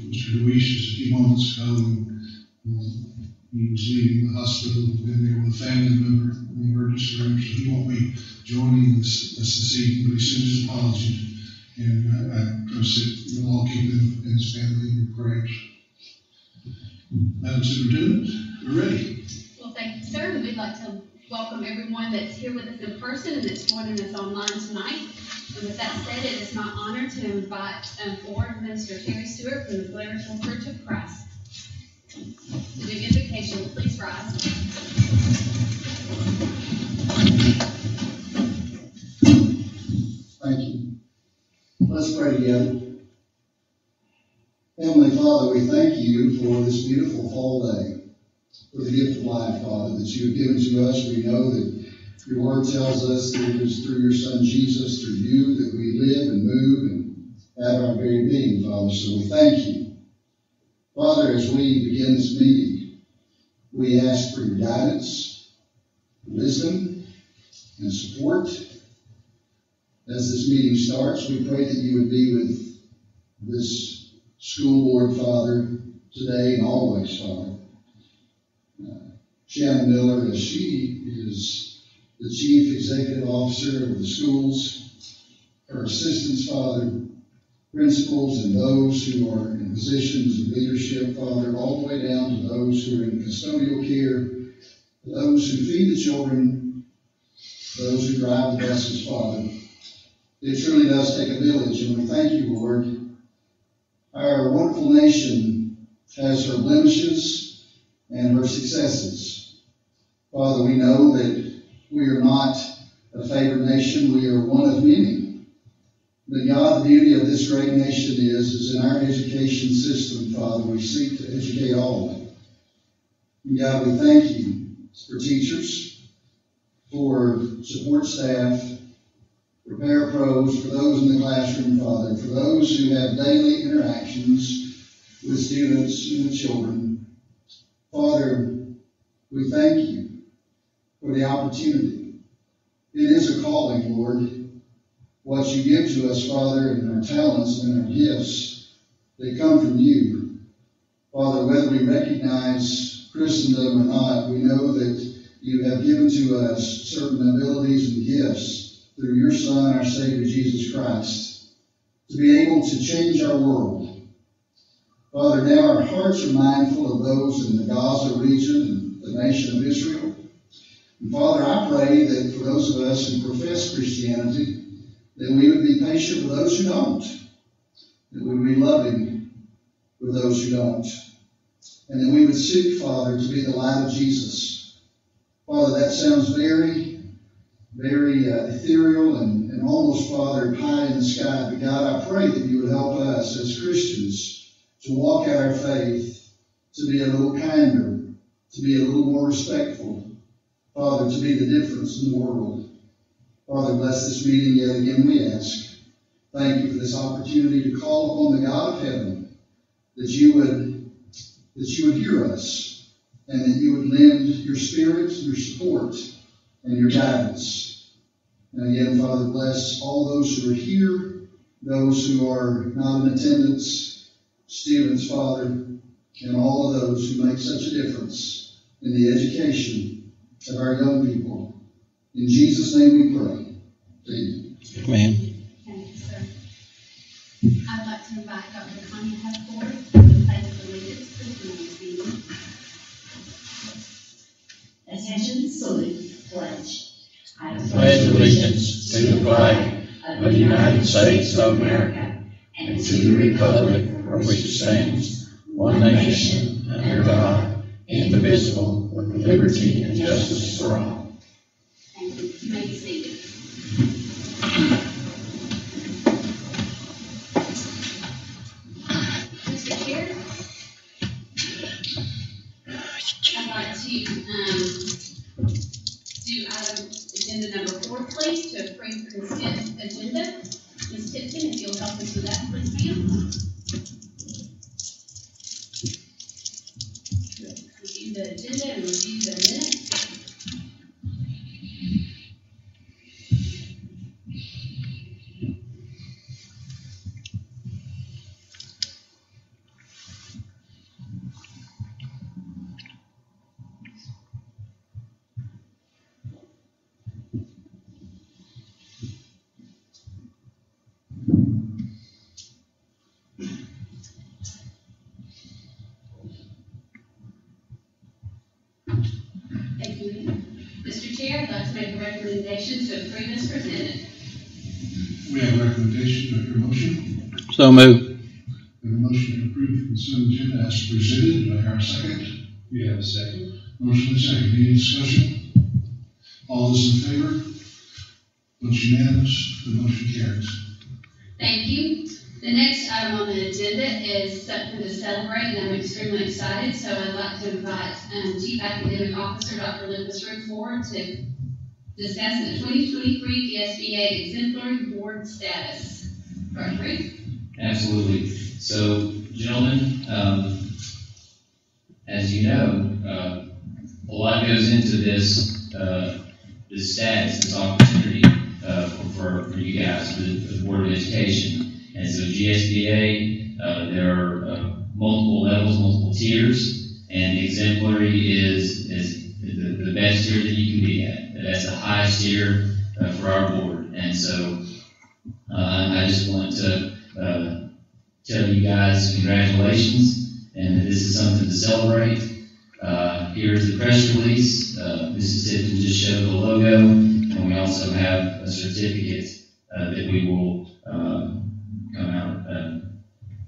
Mr. Deweese just a few moments ago, and, um, he was leaving the hospital, been there with a family member in the emergency room, so he won't be joining us, us this evening, but he sends his apologies. And I, I trust that you'll all keep him and his family in your prayers. Madam Superintendent, we're ready. Well, thank you, sir, and we'd like to welcome everyone that's here with us in person and that's joining us online tonight. And with that said, it is my honor to invite um, forward Minister Terry Stewart from the Blairsville Church of Christ. To do invocation, please rise. Thank you. Let's pray together. Heavenly Father, we thank you for this beautiful fall day, for the gift of life, Father, that you have given to us. We know that your word tells us that it is through your Son Jesus, through you, that we live and move and have our very being, Father. So we thank you. Father, as we begin this meeting, we ask for your guidance, wisdom, and support. As this meeting starts, we pray that you would be with this school board, Father, today and always, Father. Shannon Miller, as she is the chief executive officer of the schools, her assistants, Father, principals, and those who are in positions of leadership, Father, all the way down to those who are in custodial care, those who feed the children, those who drive the buses, Father. It truly does take a village, and we thank you, Lord. Our wonderful nation has her blemishes and her successes. Father, we know that we are not a favored nation, we are one of many. But God, the beauty of this great nation is, is in our education system, Father, we seek to educate all. And God, we thank you for teachers, for support staff, for parapros, for those in the classroom, Father, for those who have daily interactions with students and children. Father, we thank you for the opportunity. It is a calling, Lord. What you give to us, Father, and our talents and our gifts, they come from you. Father, whether we recognize Christendom or not, we know that you have given to us certain abilities and gifts through your Son, our Savior, Jesus Christ, to be able to change our world. Father, now our hearts are mindful of those in the Gaza region and the nation of Israel. And Father, I pray that for those of us who profess Christianity, that we would be patient with those who don't, that we would be loving with those who don't, and that we would seek, Father, to be the light of Jesus. Father, that sounds very very uh, ethereal and, and almost, Father, high in the sky. But God, I pray that you would help us as Christians to walk out our faith, to be a little kinder, to be a little more respectful. Father, to be the difference in the world. Father, bless this meeting yet again, we ask. Thank you for this opportunity to call upon the God of heaven, that you would, that you would hear us, and that you would lend your spirit, your support, and your guidance. And again, Father, bless all those who are here, those who are not in attendance, students, Father, and all of those who make such a difference in the education of our young people. In Jesus' name we pray. Amen. Amen. Thank you, sir. I'd like to invite Dr. Connie Huff forward to the pledge of allegiance the. Attention, salute, pledge. I Pledge allegiance to the flag of the United States of America and to the republic for which it stands, one nation, under God, indivisible, with liberty and justice for all. Thank you. You may be seated. Recommendation to approve as presented. We have a recommendation, do I hear a motion? So moved. We have a motion to approve the consent agenda as presented, do I hear a second? You have a second? Motion and second, any discussion? All those in favor? Vote unanimous, the motion carries. Thank you. The next item on the agenda is something to celebrate, and I'm extremely excited, so I'd like to invite, um, Chief Academic Officer, Dr. Lucas Ruth forward to discuss the twenty twenty-three PSBA exemplary board status. Absolutely. So, gentlemen, um, as you know, uh, a lot goes into this, uh, this status, this opportunity, uh, for, for you guys, for the, for the Board of Education. And so GSBA, uh, there are, uh, multiple levels, multiple tiers, and exemplary is, is the, the best tier that you can be at. That's the highest tier, uh, for our board. And so, uh, I just want to, uh, tell you guys congratulations, and that this is something to celebrate. Uh, here's the press release, uh, Mrs. Tipton just showed the logo, and we also have a certificate, uh, that we will, um, come out, uh,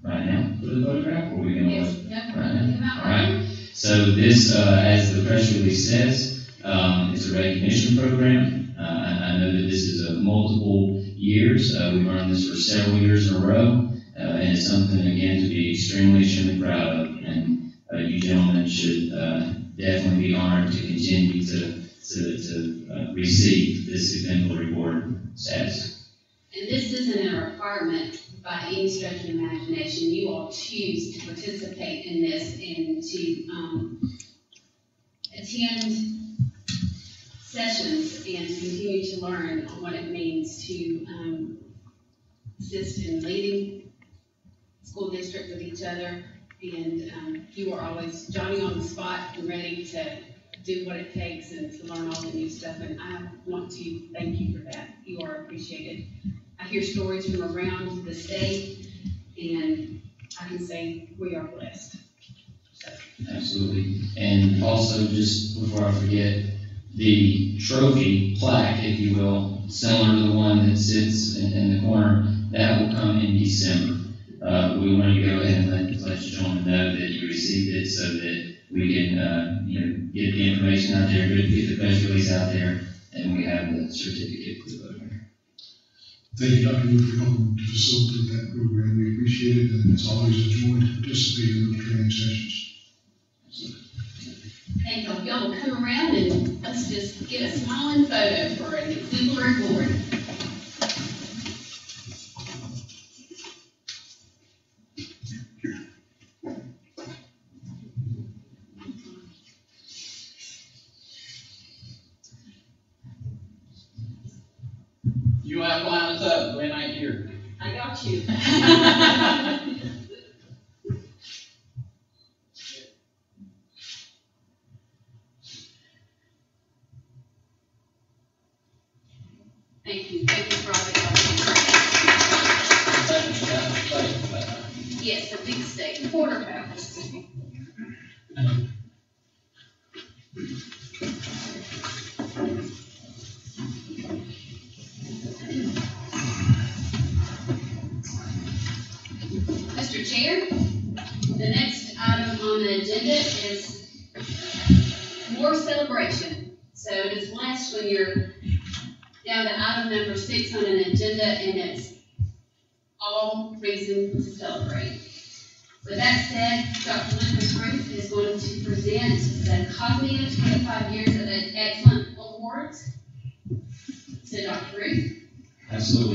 right now for the photograph, or are we gonna? Yes, yep, Right. out All right. So this, uh, as the press release says, um, it's a recognition program. Uh, I, I know that this is a multiple years, uh, we've run this for several years in a row, uh, and it's something, again, to be extremely, extremely proud of. And, uh, you gentlemen should, uh, definitely be honored to continue to, to, to, uh, receive this exemplary board status. And this isn't a requirement by any stretch of imagination. You all choose to participate in this and to, um, attend sessions and continue to learn what it means to, um, assist in leading school district with each other. And, um, you are always Johnny on the spot and ready to do what it takes and to learn all the new stuff. And I want to thank you for that. You are appreciated. I hear stories from around the state, and I can say we are blessed. So, Absolutely. And also, just before I forget, the trophy plaque, if you will, similar to the one that sits in, in the corner, that will come in December. Uh, we want to go ahead and let, let you gentlemen know that you received it so that we can, uh, you know, get the information out there, get the press release out there, and we have the certificate for the voter. Thank you, Dr. Wu, for helping to facilitate that program. We appreciate it, and it's always a joy to participate in those training sessions. Thank y'all. Y'all come around and let's just get a smiling photo for an exemplary board.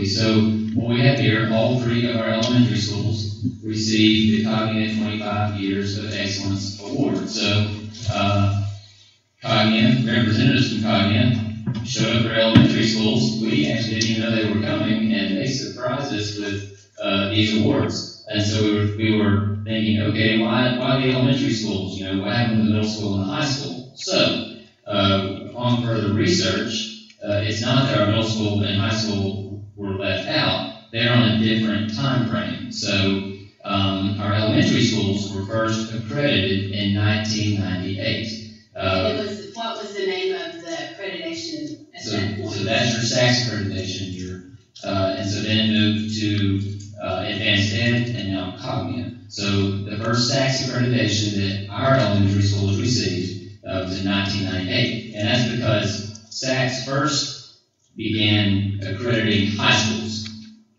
So what we have here, all three of our elementary schools received the Cognia twenty-five Years of Excellence Award. So, uh, Cognia, representatives from Cognia showed up at our elementary schools. We actually didn't even know they were coming, and they surprised us with, uh, these awards. And so we were, we were thinking, okay, why, why the elementary schools? You know, what happened to the middle school and the high school? So, uh, on further research, uh, it's not that our middle school and high school they're on a different time frame. So, um, our elementary schools were first accredited in nineteen ninety-eight. And Uh, it was, what was the name of the accreditation So that's your SACS accreditation here. Uh, and so then it moved to, uh, advanced ed and now Cognia. So the first SACS accreditation that our elementary schools received, uh, was in nineteen ninety-eight. And that's because SACS first began accrediting high schools,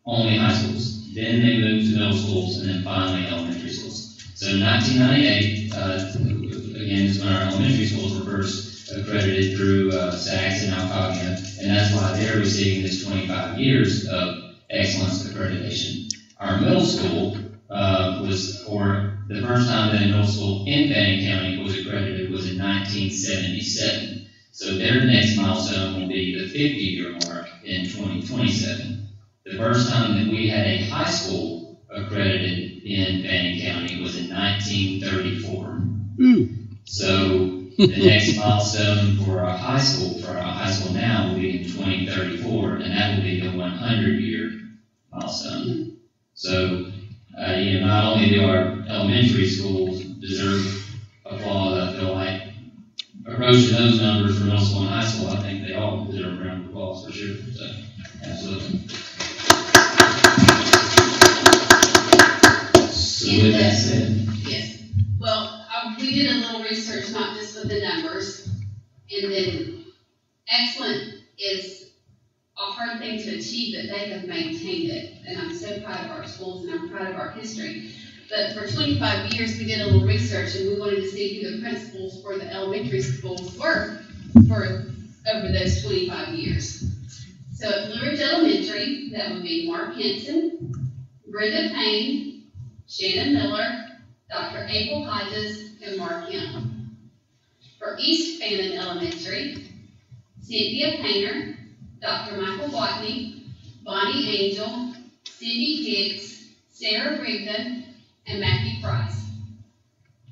only high schools. Then they moved to middle schools and then finally elementary schools. So in nineteen ninety-eight, uh, again, is when our elementary schools were first accredited through, uh, SACS and Alcognia. And that's why they're receiving this twenty-five years of excellence accreditation. Our middle school, uh, was for the first time that a middle school in Fannin County was accredited was in nineteen seventy-seven. So their next milestone will be the fifty-year mark in twenty twenty-seven. The first time that we had a high school accredited in Fannin County was in nineteen thirty-four. Ooh. So the next milestone for our high school, for our high school now, will be in twenty thirty-four, and that will be the one hundred year milestone. So, uh, you know, not only do our elementary schools deserve applause, I feel like approaching those numbers for middle school and high school, I think did a little research, not just with the numbers, and then excellent is a hard thing to achieve, but they have maintained it, and I'm so proud of our schools and I'm proud of our history. But for twenty-five years, we did a little research, and we wanted to see who the principals for the elementary schools were for, over those twenty-five years. So at Blue Ridge Elementary, that would be Mark Henson, Brenda Payne, Shannon Miller, Dr. April Hodges, and Mark Young. For East Fannin Elementary, Cynthia Painter, Dr. Michael Watney, Bonnie Angel, Cindy Hicks, Sarah Rigdon, and Matthew Price.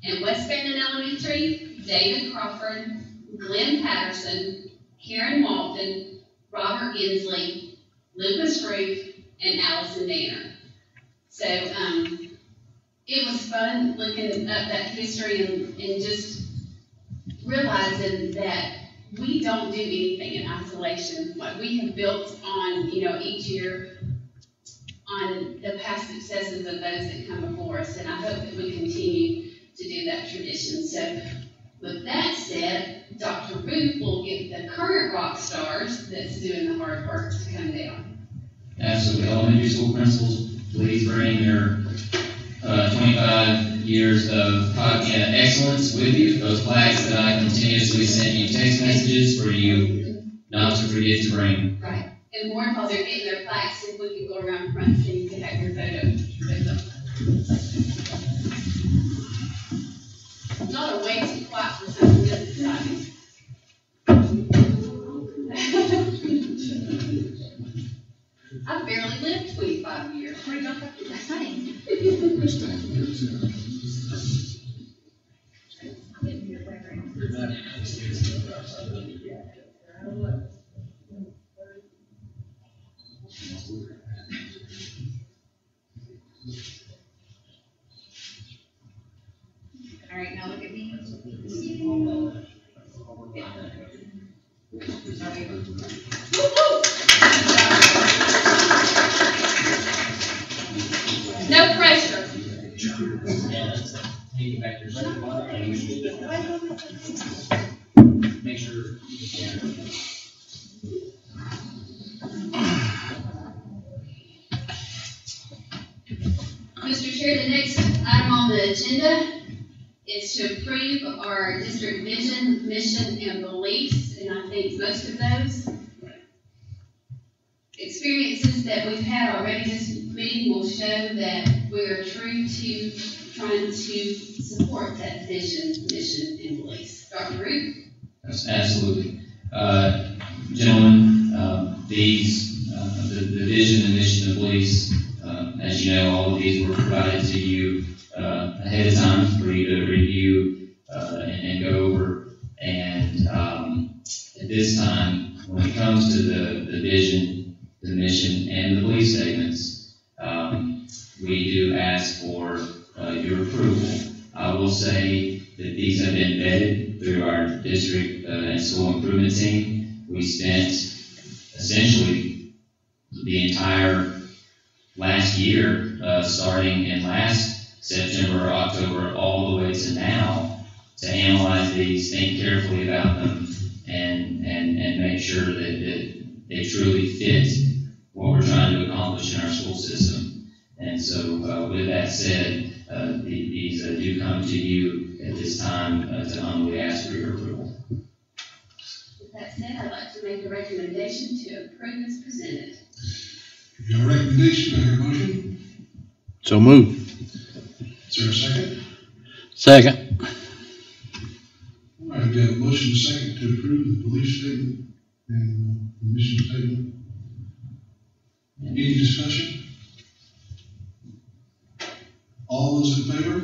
And West Fannin Elementary, David Crawford, Glenn Patterson, Karen Walton, Robert Inslee, Lucas Ruth, and Allison Danner. So, um, it was fun looking at that history and, and just realizing that we don't do anything in isolation. Like, we have built on, you know, each year on the past successes of those that come before us, and I hope that we continue to do that tradition. So, with that said, Dr. Ruth will get the current rock stars that's doing the hard work to come down. absolutely, elementary school principals, please bring your, uh, twenty-five years of Cognia excellence with you. Those flags that I continuously send you text messages for you not to forget to bring. Right. And more while they're getting their plaques, if we go around front so you can have your photo with them. Y'all are way lived twenty-five years. Where y'all got that exciting? All to trying to support that vision, mission, and beliefs. Dr. Ruth? Yes, Absolutely. Uh, Gentlemen, um, these, uh, the the vision and mission of beliefs, uh, as you know, all of these were provided to you uh, ahead of time for you to review uh, and and go I will say that these have been vetted through our district uh, and school improvement team. We spent essentially the entire last year, uh, starting in last September, October, all the way to now, to analyze these, think carefully about them, and, and, and make sure that, that they truly fit what we're trying to accomplish in our school system. And so, uh, with that said, these uh, do come to you at this time uh, to humbly ask for your approval. With that said, I'd like to make a recommendation to approve as presented. You got a recommendation, do I hear a motion? So move. Is there a second? Second. All right, we have a motion and second to approve the belief statement and uh, the mission statement. Any discussion? All those in favor?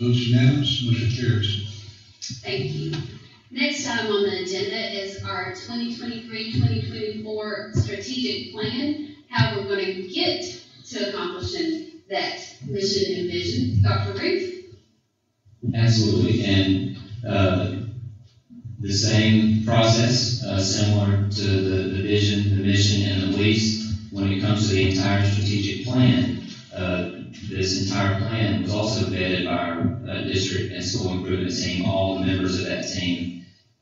Those unanimous, motion carries. Thank you. Next item on the agenda is our 2023-2024 strategic plan, how we're going to get to accomplishing that mission and vision. Dr. Ruth? Absolutely, and, uh, the same process, uh, similar to the, the vision, the mission, and the beliefs, when it comes to the entire strategic plan, uh, this entire plan was also vetted by our, uh, district and school improvement team, all the members of that team,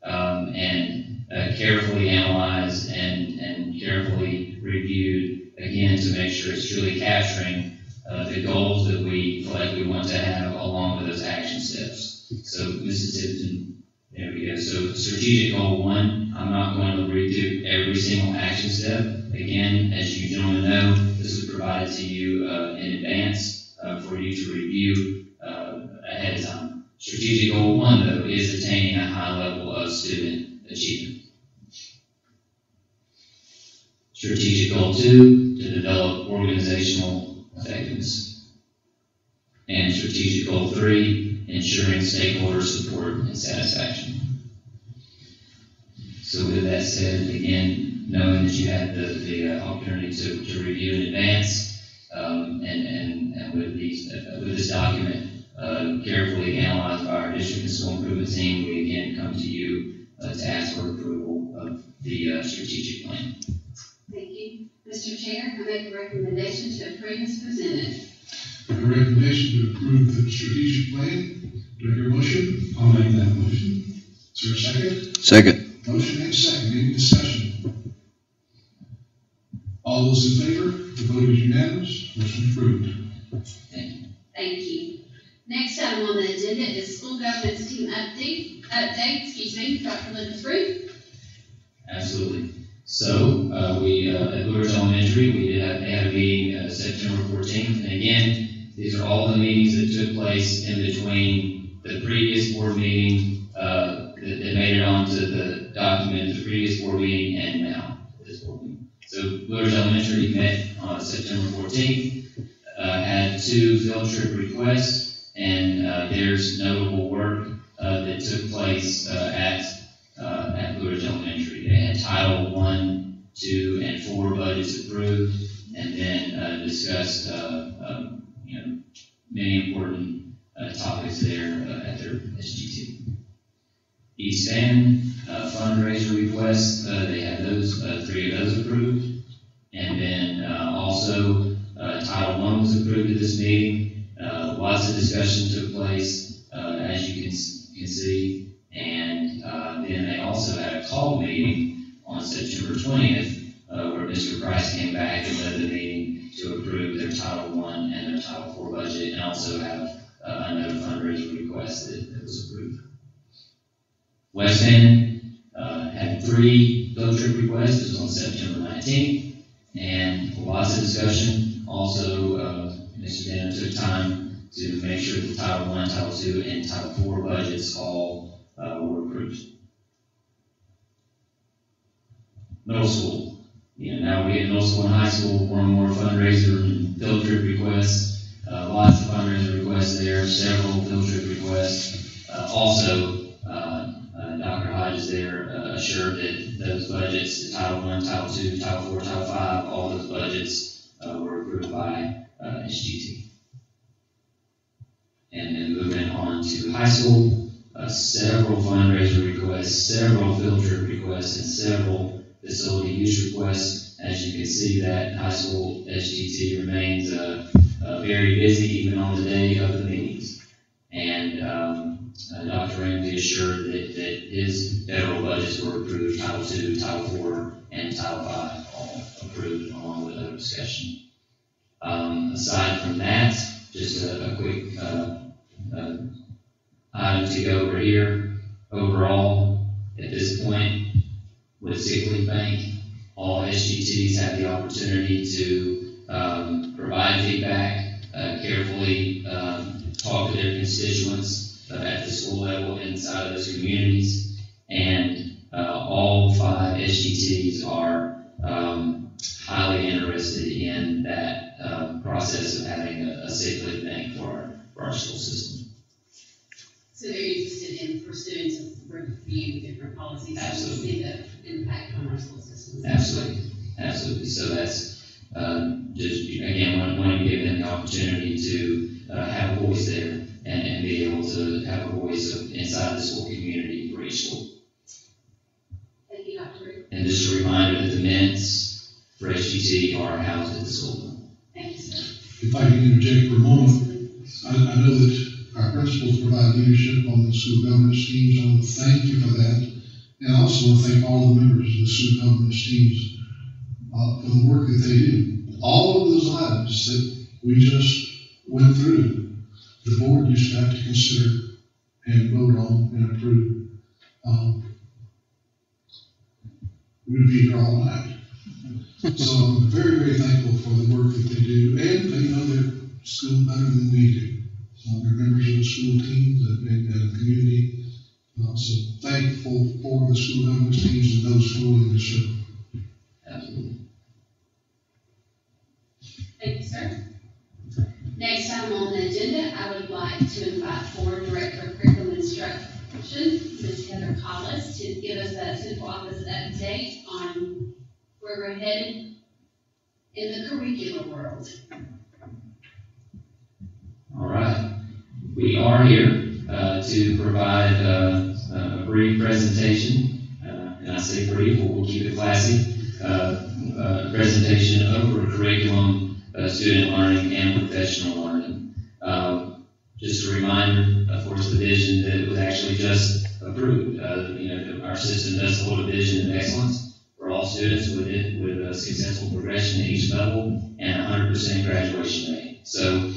um, and, uh, carefully analyzed and, and carefully reviewed, again, to make sure it's truly capturing, uh, the goals that we like we want to have along with those action steps. So, Mrs. Tipton, there we go. So strategic goal one, I'm not going to through every single action step. Again, as you gentlemen know, this was provided to you, uh, in advance, uh, for you to review, uh, ahead of time. Strategic goal one, though, is attaining a high level of student achievement. Strategic goal two, to develop organizational effectiveness. And strategic goal three, ensuring stakeholder support and satisfaction. So with that said, again, knowing that you had the, the uh, opportunity to, to review in advance, um, and, and, and with these, uh, with this document, uh, carefully analyzed by our district and school improvement team, we again come to you, uh, to ask for approval of the, uh, strategic plan. Thank you. Mr. Chair, I make a recommendation to approve as presented. A recommendation to approve the strategic plan. Do I hear a motion? I'll make that motion. Is there a second? Second. Motion and second, any discussion? All those in favor, the vote is unanimous, motion approved. Thank you. Next item on the agenda is school governance team update, update, excuse me, Dr. Lucas Ruth. Absolutely. So, uh, we, uh, at Blue Ridge Elementary, we did have, they had a meeting, uh, September fourteenth, and again, these are all the meetings that took place in between the previous board meeting, uh, that, that made it onto the document, the previous board meeting, and now, this board meeting. So, Blue Elementary met on September fourteenth, uh, had two field trip requests, and, uh, there's notable work, uh, that took place, uh, at, uh, at Blue Elementary. They had Title One, Two, and Four budgets approved, and then, uh, discussed, um, you know, many important, topics there, at their SGT. East End, fundraiser requests, they had those, three of those approved. And then, uh, also, uh, Title One was approved at this meeting, uh, lots of discussion took place, uh, as you can, can see. And, uh, then they also had a call meeting on September twentieth, uh, where Mr. Price came back and led the meeting to approve their Title One and their Title Four budget, and also have, another fundraiser request that, that was approved. West End, uh, had three field trip requests, it was on September nineteenth, and lots of discussion. Also, uh, Mr. Danner took time to make sure the Title One, Title Two, and Title Four budgets all, uh, were approved. Middle school, know, now we're getting middle school and high school, more and more fundraiser and field trip requests. Uh, lots of fundraiser requests there, several field trip requests. Uh, also, uh, uh, Dr. Hodges there uh, assured that those budgets, Title One, Title Two, Title Four, Title Five, all those budgets, uh, were approved by, uh, SGT. And then moving on to high school, uh, several fundraiser requests, several trip requests, and several facility use requests. As you can see, that high school SGT remains, uh, uh, very busy even on the day of the uh, Dr. Ramsey assured that, that his federal budgets were approved, Title II, Title IV, and Title V, all approved along with other discussion. Um, aside from that, just a, a quick, uh, uh, item to go over here. Overall, at this point, with sick leave bank, all SGTs have the opportunity to, um, provide feedback, uh, carefully, um, talk to their constituents at the school level inside of those communities. And, uh, all five SGTs are, um, highly interested in that, uh, process of having a, a sick leave bank for our, for our school system. So they're interested in pursuing to review different policies. Absolutely. See the impact on our school systems. Absolutely, absolutely. So that's, um, just, again, want, want to give them the opportunity to, uh, have a voice there and, and be able to have a voice of, inside the school community for each school. Thank you, Dr. Ruth. And just a reminder that the minutes for HGT are housed at the school. Thank you, sir. If I can interject for a moment, I, I know that our principals provide leadership on the school governance teams. I want to thank you for that. And I also want to thank all the members of the school governance teams, uh, for the work that they do. All of those items that we just went through, the board used to have to consider and vote on and approve. Um, we would be here all night. So I'm very, very thankful for the work that they do, and they know their school better than we do. Uh, they're members of the school teams and, and, and the community. Uh, so thankful for the school governance teams and those who are willing to serve. Absolutely. Thank you, sir. Next item on the agenda, I would like to invite forward Director of Curriculum Instruction, Ms. Heather Collis, to give us a central office update on where we're headed in the curriculum world. All right. We are here, uh, to provide, uh, a brief presentation, uh, and I say brief, we'll, we'll keep it classy. Uh, uh, presentation over curriculum, uh, student learning and professional learning. Um, just a reminder, of course, the vision that it was actually just approved. Uh, you know, our system does hold a vision of excellence for all students with it, with a successful progression at each level and a hundred percent graduation rate. So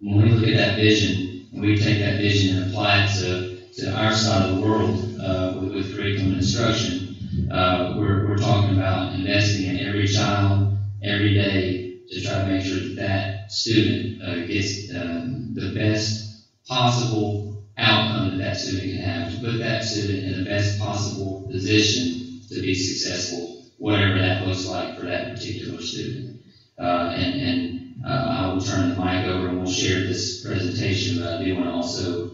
when we look at that vision, we take that vision and apply it to, to our side of the world, uh, with, with curriculum and instruction, uh, we're, we're talking about investing in every child, every day, to try to make sure that that student, uh, gets, um, the best possible outcome that that student can have, to put that student in the best possible position to be successful, whatever that looks like for that particular student. Uh, and, and, uh, I will turn the mic over and we'll share this presentation, but I do want to also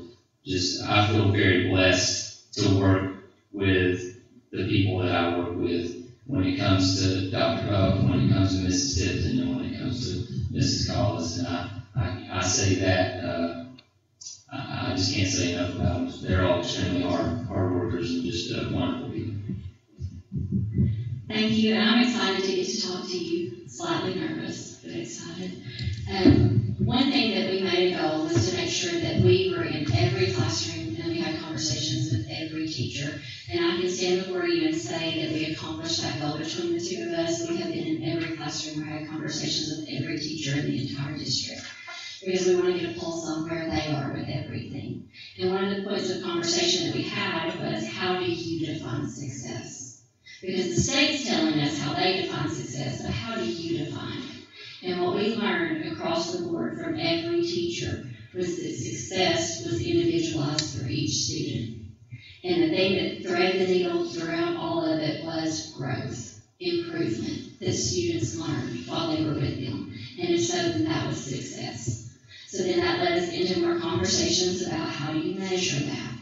just, I feel very blessed to work with the people that I work with when it comes to Dr. Huff, when it comes to Mrs. Tipton, and when it comes to Mrs. Collis. And I, I, I say that, uh, I, I just can't say enough about them. They're all extremely hard, hard workers and just uh, wonderful people. Thank you, and I'm excited to get to talk to you, slightly nervous, but excited. Um, one thing that we made a goal was to make sure that we were in every classroom and we had conversations with every teacher. And I can stand before you and say that we accomplished that goal between the two of us. We have been in every classroom, we had conversations with every teacher in the entire district. Because we want to get a pulse on where they are with everything. And one of the points of conversation that we had was, how do you define success? Because the state's telling us how they define success, but how do you define it? And what we learned across the board from every teacher success was individualized for each student. And the thing that threaded the needle throughout all of it was growth, improvement that students learned while they were with them. And if so, then that was success. So then that led us into more conversations about how do you measure that,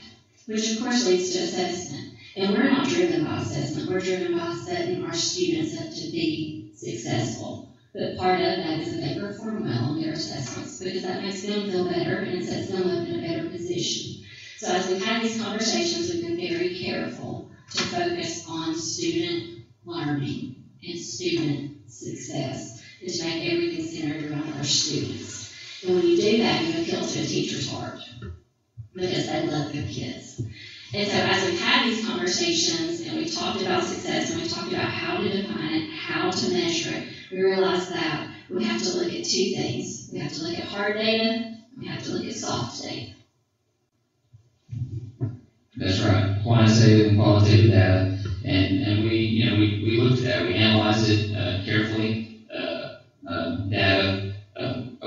which of course leads to assessment. And we're not driven by assessment, we're driven by setting our students up to be successful. But part of that is that they perform well on their assessments, because that makes them feel better and sets them up in a better position. So as we've had these conversations, we've been very careful to focus on student learning and student success, and to make everything centered around our students. And when you do that, you appeal to a teacher's heart, because they love their kids. And so as we've had these conversations, and we've talked about success, and we've talked about how to define it, how to measure it, we realize that we have to look at two things. We have to look at hard data, we have to look at soft data. That's right, quantitative and qualitative data, and, and we, you know, we, we looked at we analyzed it, uh, carefully, uh, uh, data,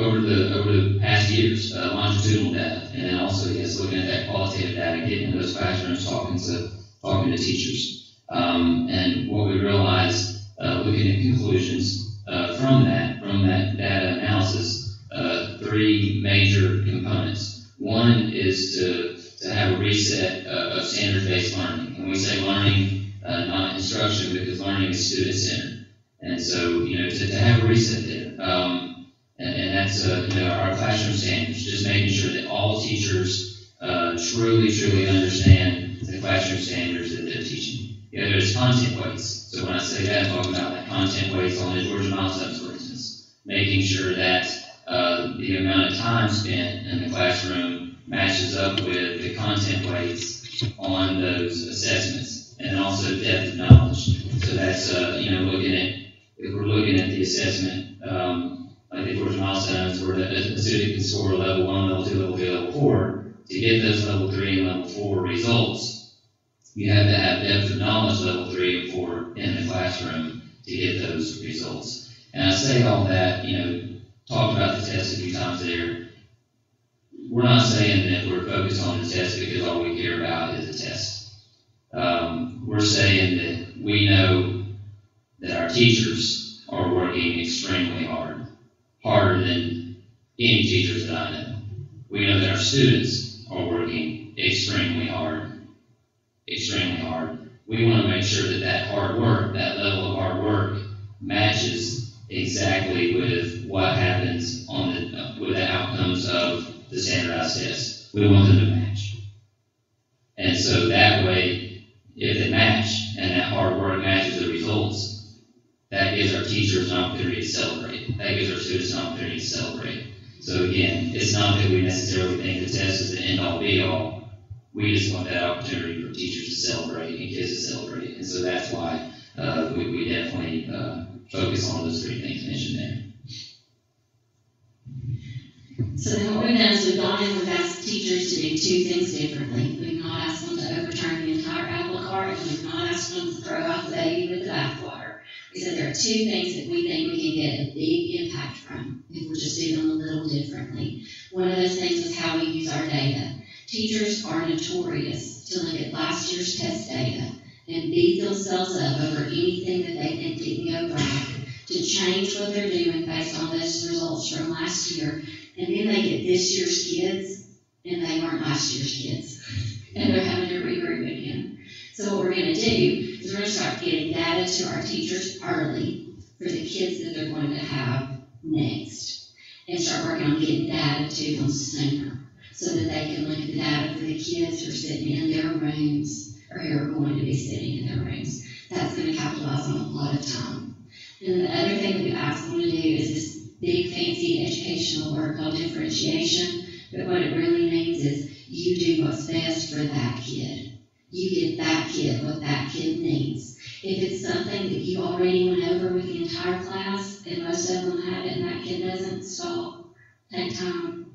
over the, over the past years, uh, longitudinal data, and then also, yes, looking at that qualitative data, getting into those classrooms, talking to, talking to teachers. Um, and what we realized, uh, looking at conclusions, uh, from that, from that data analysis, uh, three major components. One is to, to have a reset uh, of standards-based learning. And we say learning, uh, not instruction, because learning is student-centered. And so, you know, to, to have a reset there. Um, and, and that's, uh, you know, our classroom standards, just making sure that all teachers, uh, truly, truly understand the classroom standards that they're teaching. You know, there's content weights. So when I say that, I'm talking about like content weights on the Georgia milestones, for instance. Making sure that, uh, the amount of time spent in the classroom matches up with the content weights on those assessments, and also depth of knowledge. So that's, uh, you know, looking at, if we're looking at the assessment, um, like the Georgia milestones, where the, a student can score level one, level two, level three, level four, to get those level three and level four results, you have to have depth of knowledge level three and four in the classroom to get those results. And I say all that, you know, talked about the test a few times there. We're not saying that we're focused on the test because all we care about is the test. Um, we're saying that we know that our teachers are working extremely hard, harder than any teachers that I know. We know that our students are working extremely hard, extremely hard. We want to make sure that that hard work, that level of hard work, matches exactly with what happens on the, with the outcomes of the standardized test. We want them to match. And so that way, if they match and that hard work matches the results, that gives our teachers an opportunity to celebrate. That gives our students an opportunity to celebrate. So again, it's not that we necessarily think the test is the end all be all. We just want that opportunity for teachers to celebrate and kids to celebrate. And so that's why, uh, we, we definitely, uh, focus on those three things mentioned there. So then what we've done is we've gone in, we've asked teachers to do two things differently. We've not asked them to overturn the entire apple cart, and we've not asked them to throw out the baby with the bathwater. We said there are two things that we think we can get a big impact from if we're just do them a little differently. One of those things is how we use our data. Teachers are notorious to look at last year's test data and beat themselves up over anything that they think didn't go right, to change what they're doing based on those results from last year, and then they get this year's kids, and they weren't last year's kids, and they're having to regroup again. So what we're gonna do we're gonna start getting data to our teachers early for the kids that they're going to have next, and start working on getting data to them sooner, so that they can look at the data for the kids who are sitting in their rooms, or who are going to be sitting in their rooms. That's gonna capitalize on a lot of time. And the other thing that we ask them to do is this big fancy educational word called differentiation, but what it really means is you do what's best for that kid. You give that kid what that kid needs. If it's something that you already went over with the entire class, and most of them have it, and that kid doesn't stop, take time,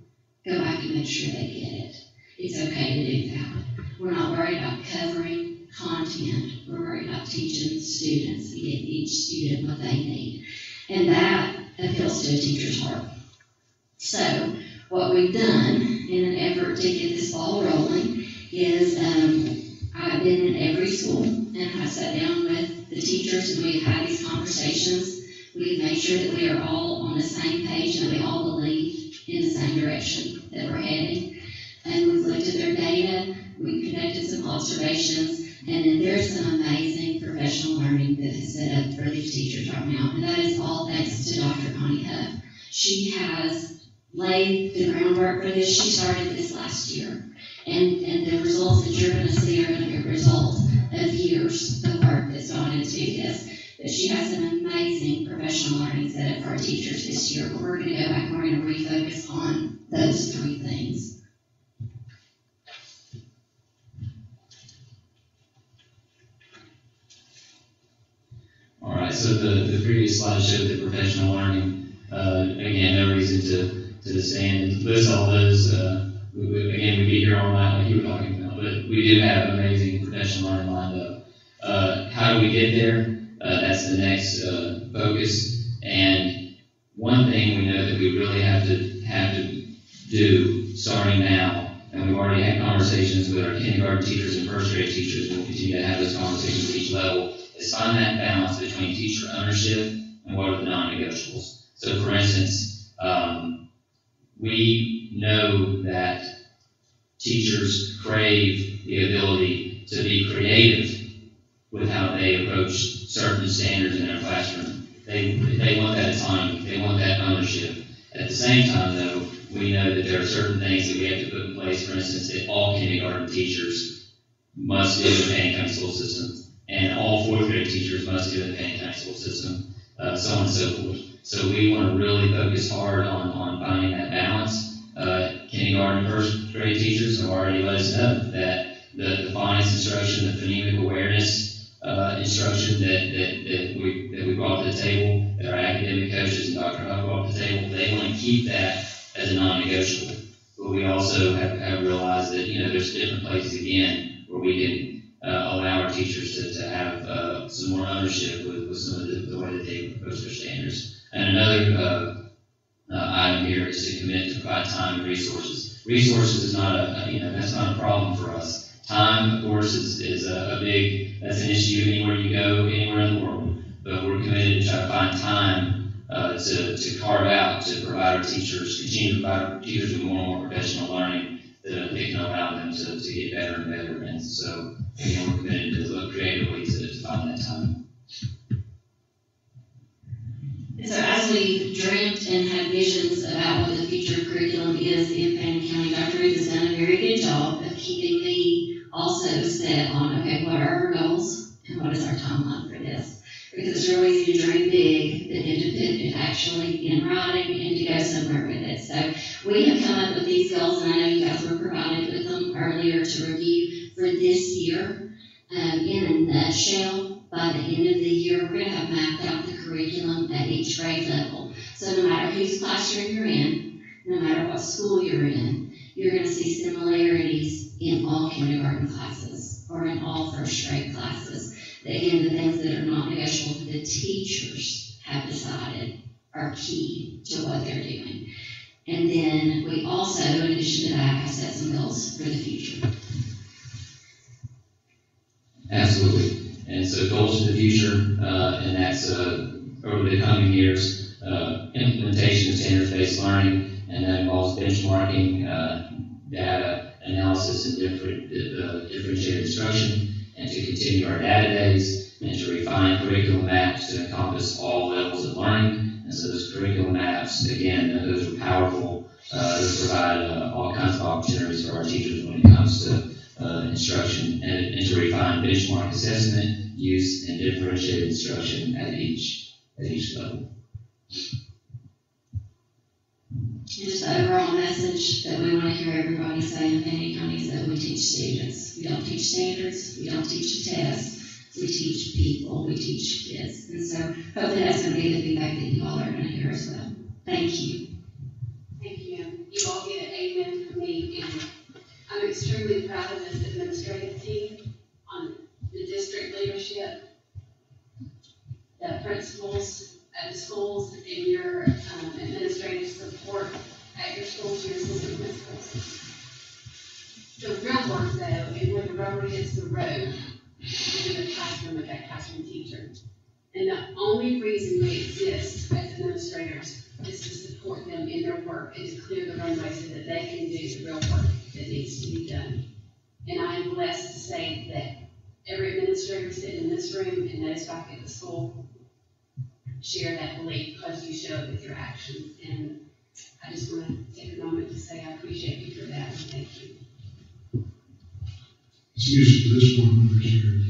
go back and make sure they get it. It's okay to do that. We're not worried about covering content. We're worried about teaching students and getting each student what they need. And that appeals to a teacher's heart. So, what we've done in an effort to get this ball rolling is, um, I've been in every school and I sat down with the teachers and we've had these conversations. We've made sure that we are all on the same page and that we all believe in the same direction that we're heading. And we've looked at their data, we've conducted some observations, and then there's some amazing professional learning that is set up for these teachers right now. And that is all thanks to Dr. Connie Huff. She has laid the groundwork for this. She started this last year. And, and the results that you're gonna see are gonna be a result of years of work that's gone into this. But she has some amazing professional learning set up for our teachers this year, but we're gonna go back and we're gonna refocus on those three things. All right, so the, the previous slide showed the professional learning. Uh, again, no reason to, to stand and list all those. Uh, we, we, again, we'd be here all night like you were talking about, but we do have amazing professional learning lined up. Uh, how do we get there? Uh, that's the next, uh, focus. And one thing we know that we really have to, have to do, starting now, and we've already had conversations with our kindergarten teachers and first grade teachers, and we'll continue to have those conversations at each level, is find that balance between teacher ownership and what are the non-negotiables. So for instance, um, we know that teachers crave the ability to be creative with how they approach certain standards in their classroom. They, they want that autonomy, they want that ownership. At the same time, though, we know that there are certain things that we have to put in place, for instance, that all kindergarten teachers must do in the Fannin school system and all fourth grade teachers must do in the Fannin school system, uh, so on and so forth. So we want to really focus hard on, on finding that balance. Uh, kindergarten, first grade teachers have already let us know that the, the phonics instruction, the phonemic awareness, uh, instruction that, that, that we, that we brought to the table, that our academic coaches and Dr. Huff brought to the table, they want to keep that as a non-negotiable. But we also have, have realized that, you know, there's different places again where we can uh, allow our teachers to, to have, uh, some more ownership with, with some of the, the way that they approach their standards. And another, uh, uh, item here is to commit to provide time and resources. Resources is not a, you know, that's not a problem for us. Time, of course, is, is a, a big, that's an issue anywhere you go, anywhere in the world. But we're committed to try to find time, uh, to, to carve out, to provide our teachers, continue to provide our teachers with more and more professional learning that, that can allow them to, to get better and better. And so, we're committed to look creatively to, to find that time. So as we dreamt and had visions about what the future curriculum is in Fannin County, Dr. Ruth has done a very good job of keeping me also set on, okay, what are our goals and what is our timeline for this? Because it's real easy to dream big, than to put it actually in writing and to go somewhere with it. So we have come up with these goals, and I know you guys were provided with them earlier to review for this year. Um, in a nutshell, by the end of the year, we're gonna have mapped out the curriculum at each grade level. So no matter whose classroom you're in, no matter what school you're in, you're gonna see similarities in all kindergarten classes or in all first grade classes. Again, the things that are not negotiable, the teachers have decided are key to what they're doing. And then we also, in addition to that, have set some goals for the future. Absolutely. And so goals for the future, uh, and that's, uh, over the coming years, uh, implementation of standards-based learning, and that involves benchmarking, uh, data analysis and different, uh, differentiated instruction, and to continue our data days, and to refine curriculum maps to encompass all levels of learning. And so those curriculum maps, again, those are powerful, those provide, all kinds of opportunities for our teachers when it comes to, uh, instruction and, and to refine benchmark assessment, use, and differentiated instruction at each, at each level. And just the overall message that we want to hear everybody say in Fannin County is that we teach students. We don't teach standards, we don't teach a test, we teach people, we teach kids. And so hopefully that's going to be the feedback that you all are going to hear as well. Thank you. I'm extremely proud of this administrative team on the district leadership, the principals at the schools, and your um, administrative support at your schools, your assistant principals. The real work though, and where the rubber hits the road, is in the classroom with that classroom teacher. And the only reason we exist as administrators is to support them in their work and to clear the runway so that they can do the real work that needs to be done. And I am blessed to say that every administrator sitting in this room and those back at the school share that belief because you show it with your actions. And I just want to take a moment to say I appreciate you for that and thank you. It's music to this board member's ears.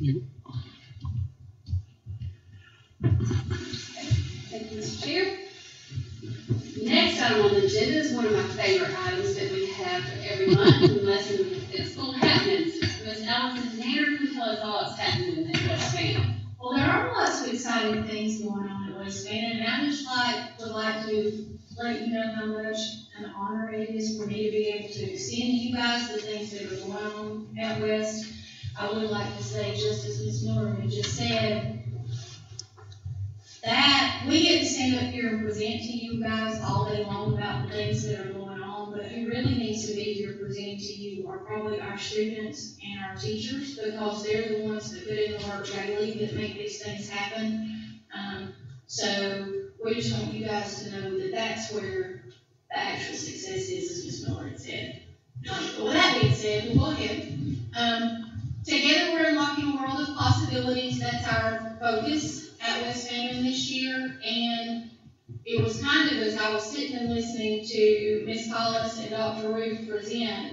uh, Thank you, Mr. Chair. Next item on the agenda is one of my favorite items that we have every month, unless it's school happens. Ms. Allison Tanner can tell us all that's happening in West Van. Well, there are lots of exciting things going on at West Van, and I just like would like to let you know how much an honor it is for me to be able to extend to you guys the things that are going on at West. I would like to say, just as Ms. Miller had just said, that we get to stand up here and present to you guys all day long about the things that are going on, but who really needs to be here presenting to you are probably our students and our teachers, because they're the ones that put in the work daily that make these things happen. Um, so, we just want you guys to know that that's where the actual success is, as Ms. Miller had said. Um, with that being said, we'll go ahead. Um, together, we're unlocking a world of possibilities, that's our focus at West Fannin this year, and it was kind of as I was sitting and listening to Ms. Hollis and Dr. Ruth present,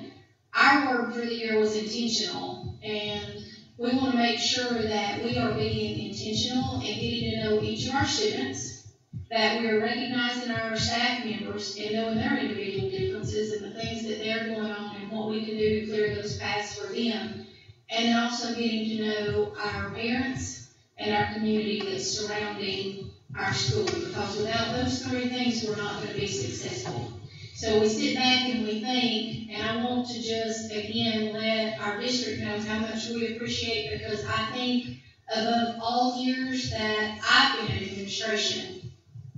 our word for the year was intentional, and we want to make sure that we are being intentional and getting to know each of our students, that we are recognizing our staff members and knowing their individual differences and the things that they're going on and what we can do to clear those paths for them, and also getting to know our parents and our community that's surrounding our school, because without those three things, we're not gonna be successful. So we sit back and we think, and I want to just, again, let our district know how much we appreciate, because I think above all years that I've been in administration,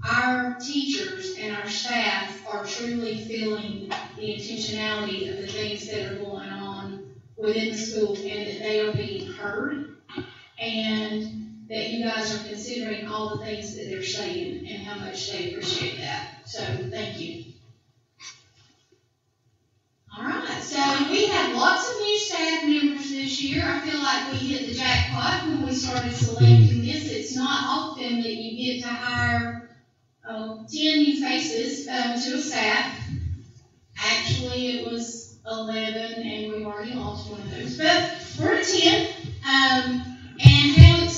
our teachers and our staff are truly feeling the intentionality of the things that are going on within the school, and that they are being heard, and that you guys are considering all the things that they're saying and how much they appreciate that. So, thank you. All right, so we have lots of new staff members this year. I feel like we hit the jackpot when we started selecting this. It's not often that you get to hire, uh, ten new faces, um, to a staff. Actually, it was eleven, and we've already lost one of those, but we're at ten. Um, and how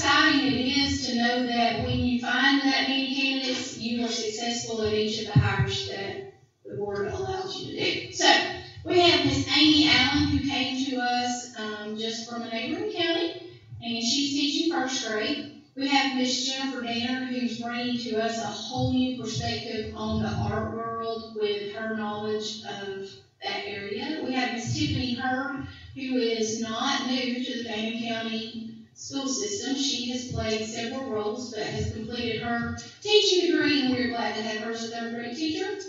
exciting it is to know that when you find that many candidates, you are successful at each of the hires that the board allows you to do. So, we have Miss Amy Allen, who came to us, um, just from a neighboring county, and she's teaching first grade. We have Miss Jennifer Danner, who's bringing to us a whole new perspective on the art world with her knowledge of that area. We have Miss Tiffany Herb, who is not new to the Fannin County school system. She has played several roles, but has completed her teaching degree, and we're glad to have her as a third grade teacher.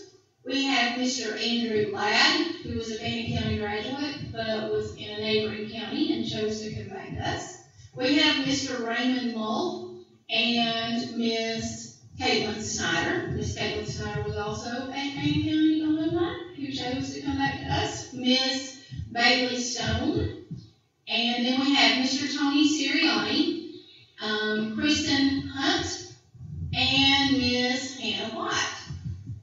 We have Mr. Andrew Ladd, who was a Fannin County graduate, but was in a neighboring county and chose to come back to us. We have Mr. Raymond Mull and Miss Caitlin Snyder. Miss Caitlin Snyder was also a Fannin County alumni who chose to come back to us. Miss Bailey Stone, and then we have Mr. Tony Siriani, um, Kristen Hunt, and Ms. Hannah White.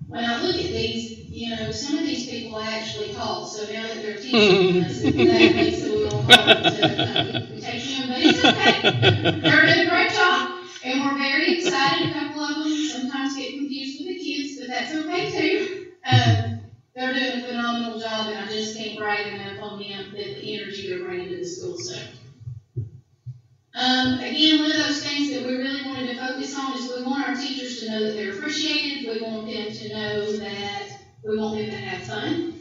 When I look at these, you know, some of these people I actually called, so now that they're teaching us, that makes it a little hard to um, take them, but it's okay. They're doing a great job, and we're very excited. A couple of them sometimes get confused with the kids, but that's okay too. Um, they're doing a phenomenal job, and I just can't brag enough on them that the energy they're bringing to the school, so. Um, again, one of those things that we really wanted to focus on is we want our teachers to know that they're appreciated, we want them to know that we want them to have fun.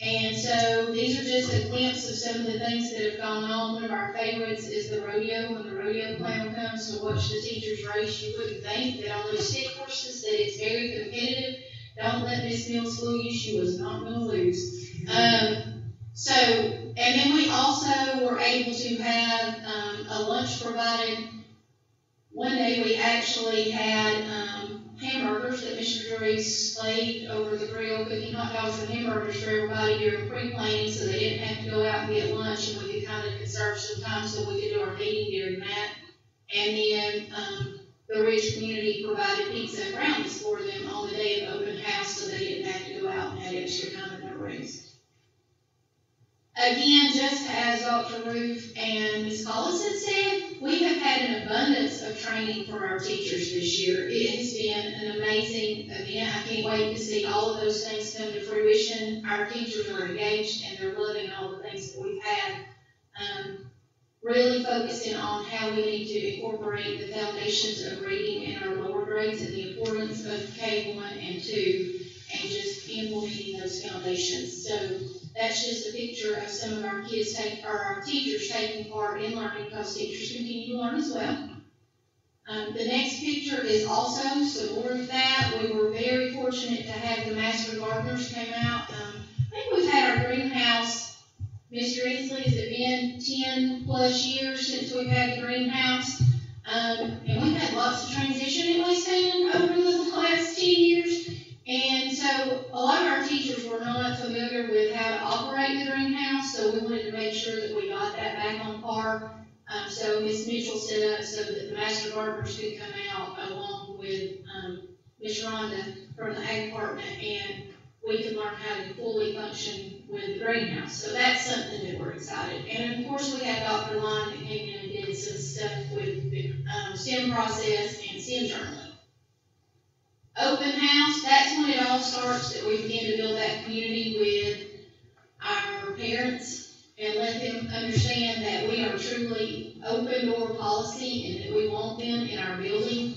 And so these are just a glimpse of some of the things that have gone on. One of our favorites is the rodeo. When the rodeo clown comes to watch the teachers race, you wouldn't think that on those stick horses that it's very competitive. Don't let Miss Mills fool you, she was not gonna lose. Um, so, and then we also were able to have, um, a lunch provided. One day we actually had, um, hamburgers that Mr. Drury slaved over the grill, cooking hot dogs and hamburgers for everybody during pre-planning, so they didn't have to go out and get lunch, and we could kind of conserve some time so we could do our meeting during that. And then, um, the Ridge community provided pizza and brownies for them on the day of open house, so they didn't have to go out and have extra time in their rooms. Again, just as Dr. Roof and Ms. Hollis had said, we have had an abundance of training for our teachers this year. It has been an amazing event. I can't wait to see all of those things come to fruition. Our teachers are engaged and they're loving all the things that we've had. Um, really focusing on how we need to incorporate the foundations of reading in our lower grades and the importance of K one and two, and just implementing those foundations. So that's just a picture of some of our kids take, or our teachers taking part in learning, because teachers continue to learn as well. Um, the next picture is also some of that. We were very fortunate to have the master gardeners came out. Um, I think we've had our greenhouse Mr. Inslee, has it been ten plus years since we've had the greenhouse? Um, and we've had lots of transition in Wayne over the last ten years. And so a lot of our teachers were not familiar with how to operate the greenhouse, so we wanted to make sure that we got that back on par. Um, so Ms. Mitchell set up so that the master gardeners could come out along with, um, Ms. Rhonda from the ag department and we can learn how to fully function with the greenhouse. So that's something that we're excited. And of course, we had Dr. Lyon that came in and did some stuff with the um, STEM process and STEM journaling. Open house, that's when it all starts, that we begin to build that community with our parents and let them understand that we are truly open door policy and that we want them in our building.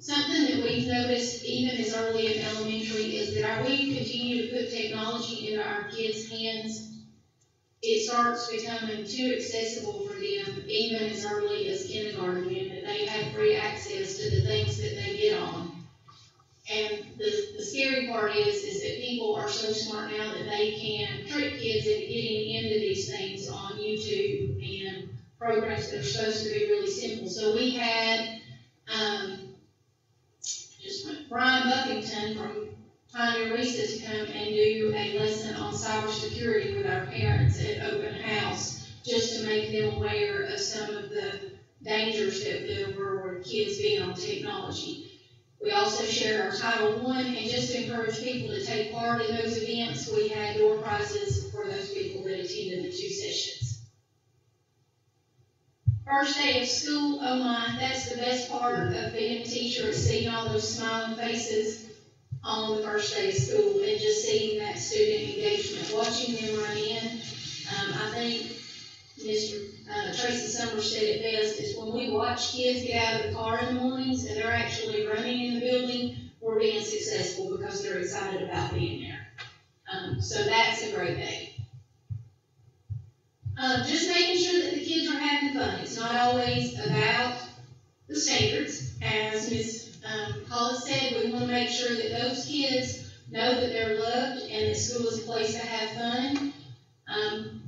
Something that we've noticed even as early as elementary is that our, we continue to put technology into our kids' hands. It starts becoming too accessible for them, even as early as kindergarten, when they have free access to the things that they get on. And the, the scary part is, is that people are so smart now that they can trick kids into getting into these things on YouTube and programs that are supposed to be really simple. So we had, um, Brian Buffington from Pioneer RESA to come and do a lesson on cybersecurity with our parents at open house, just to make them aware of some of the dangers that there were with kids being on technology. We also shared our Title One, and just to encourage people to take part in those events, we had door prizes for those people that attended the two sessions. First day of school, oh my, that's the best part of being a teacher, is seeing all those smiling faces on the first day of school, and just seeing that student engagement, watching them run in. Um, I think Mr. Uh, Tracy Summers said it best, is when we watch kids get out of the car in the mornings and they're actually running in the building, we're being successful because they're excited about being there. Um, so that's a great thing. Uh, just making sure that the kids are having fun. It's not always about the standards. As Ms. Um, Hollis said, we want to make sure that those kids know that they're loved and that school is a place to have fun. Um,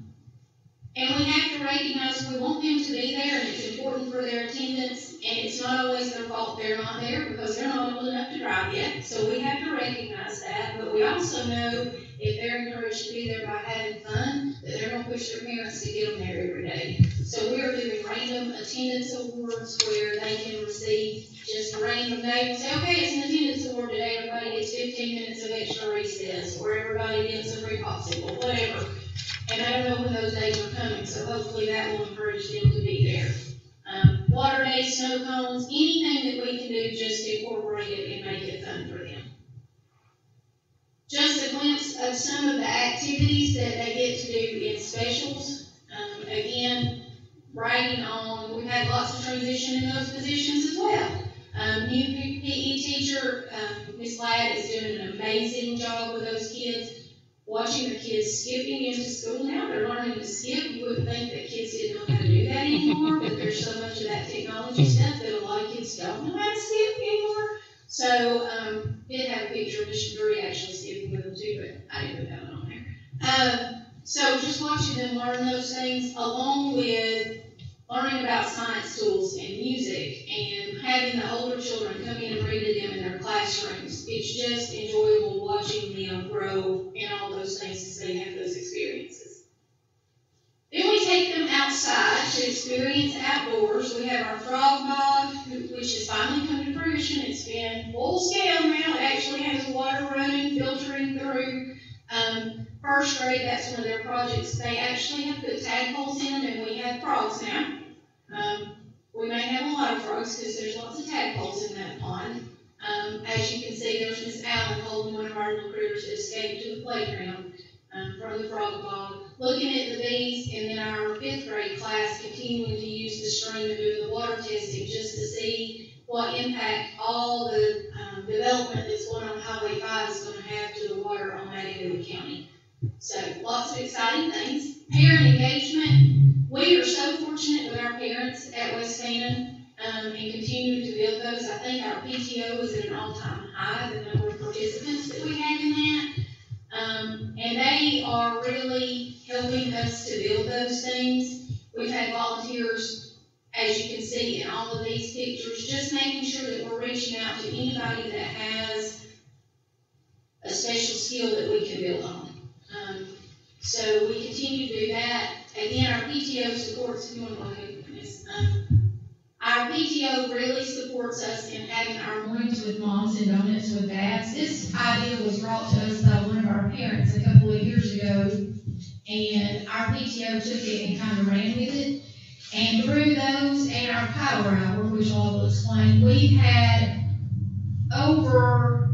and we have to recognize we want them to be there and it's important for their attendance. And it's not always their fault they're not there because they're not old enough to drive yet. So we have to recognize that. But we also know if they're encouraged to be there by having fun, that they're going to push their parents to get them there every day. So we are doing random attendance awards where they can receive just random and say, okay, it's an attendance award today. Everybody gets 15 minutes of extra recess or everybody gets a free popsicle, whatever. And I don't know when those days are coming, so hopefully that will encourage them to be there. Um, water days, snow cones, anything that we can do just to incorporate it and make it fun for them. Just a glimpse of some of the activities that they get to do in specials. Um, again, writing on, we've had lots of transition in those positions as well. Um, new PE teacher, um, Ms. Ladd is doing an amazing job with those kids watching the kids skipping into school now, they're learning to skip. You wouldn't think that kids didn't know how to do that anymore, but there's so much of that technology stuff that a lot of kids don't know how to skip anymore. So, um, did have a picture of Mr. Drury actually skipping with them too, but I didn't put that one on there. Um, so just watching them learn those things along with learning about science tools and music and having the older children come in and read to them in their classrooms. It's just enjoyable watching them grow and all those things as they have those experiences. Then we take them outside to experience outdoors. We have our frog bog, which has finally come to fruition. It's been full scale now. It actually has water running, filtering through. Um, first grade, that's one of their projects, they actually have put tadpoles in and we have frogs now. Um, we may have a lot of frogs, because there's lots of tadpoles in that pond. Um, as you can see, there's Miss Allen holding one of our little critters that escaped to the playground, um, from the frog pond. Looking at the bees, and then our fifth grade class continuing to use the stream and doing the water testing, just to see what impact all the, um, development that's going on Highway five is gonna have to the water on the county. So, lots of exciting things. Parent engagement, we are so fortunate with our parents at West Fannin, um, and continuing to build those. I think our PTO is at an all-time high, the number of participants that we have in that. Um, and they are really helping us to build those things. We've had volunteers, as you can see in all of these pictures, just making sure that we're reaching out to anybody that has a special skill that we can build on. Um, so we continue to do that. Again, our PTO supports, if you want to go ahead, um, our PTO really supports us in having our mornings with moms and donuts with dads. This idea was brought to us by one of our parents a couple of years ago, and our PTO took it and kind of ran with it. And through those and our power hour, which I will explain, we've had over,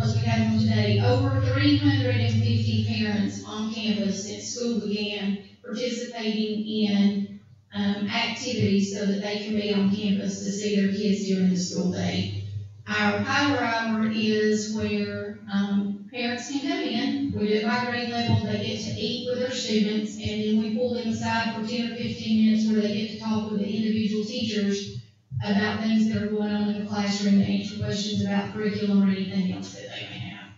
as we had one today, over three hundred and fifty parents on campus since school began participating in, um, activities so that they can be on campus to see their kids during the school day. Our power hour is where, um, parents can come in, we do it by grade level, they get to eat with their students, and then we pull them aside for ten or fifteen minutes where they get to talk with the individual teachers about things that are going on in the classroom, answer questions about curriculum or anything else that they may have.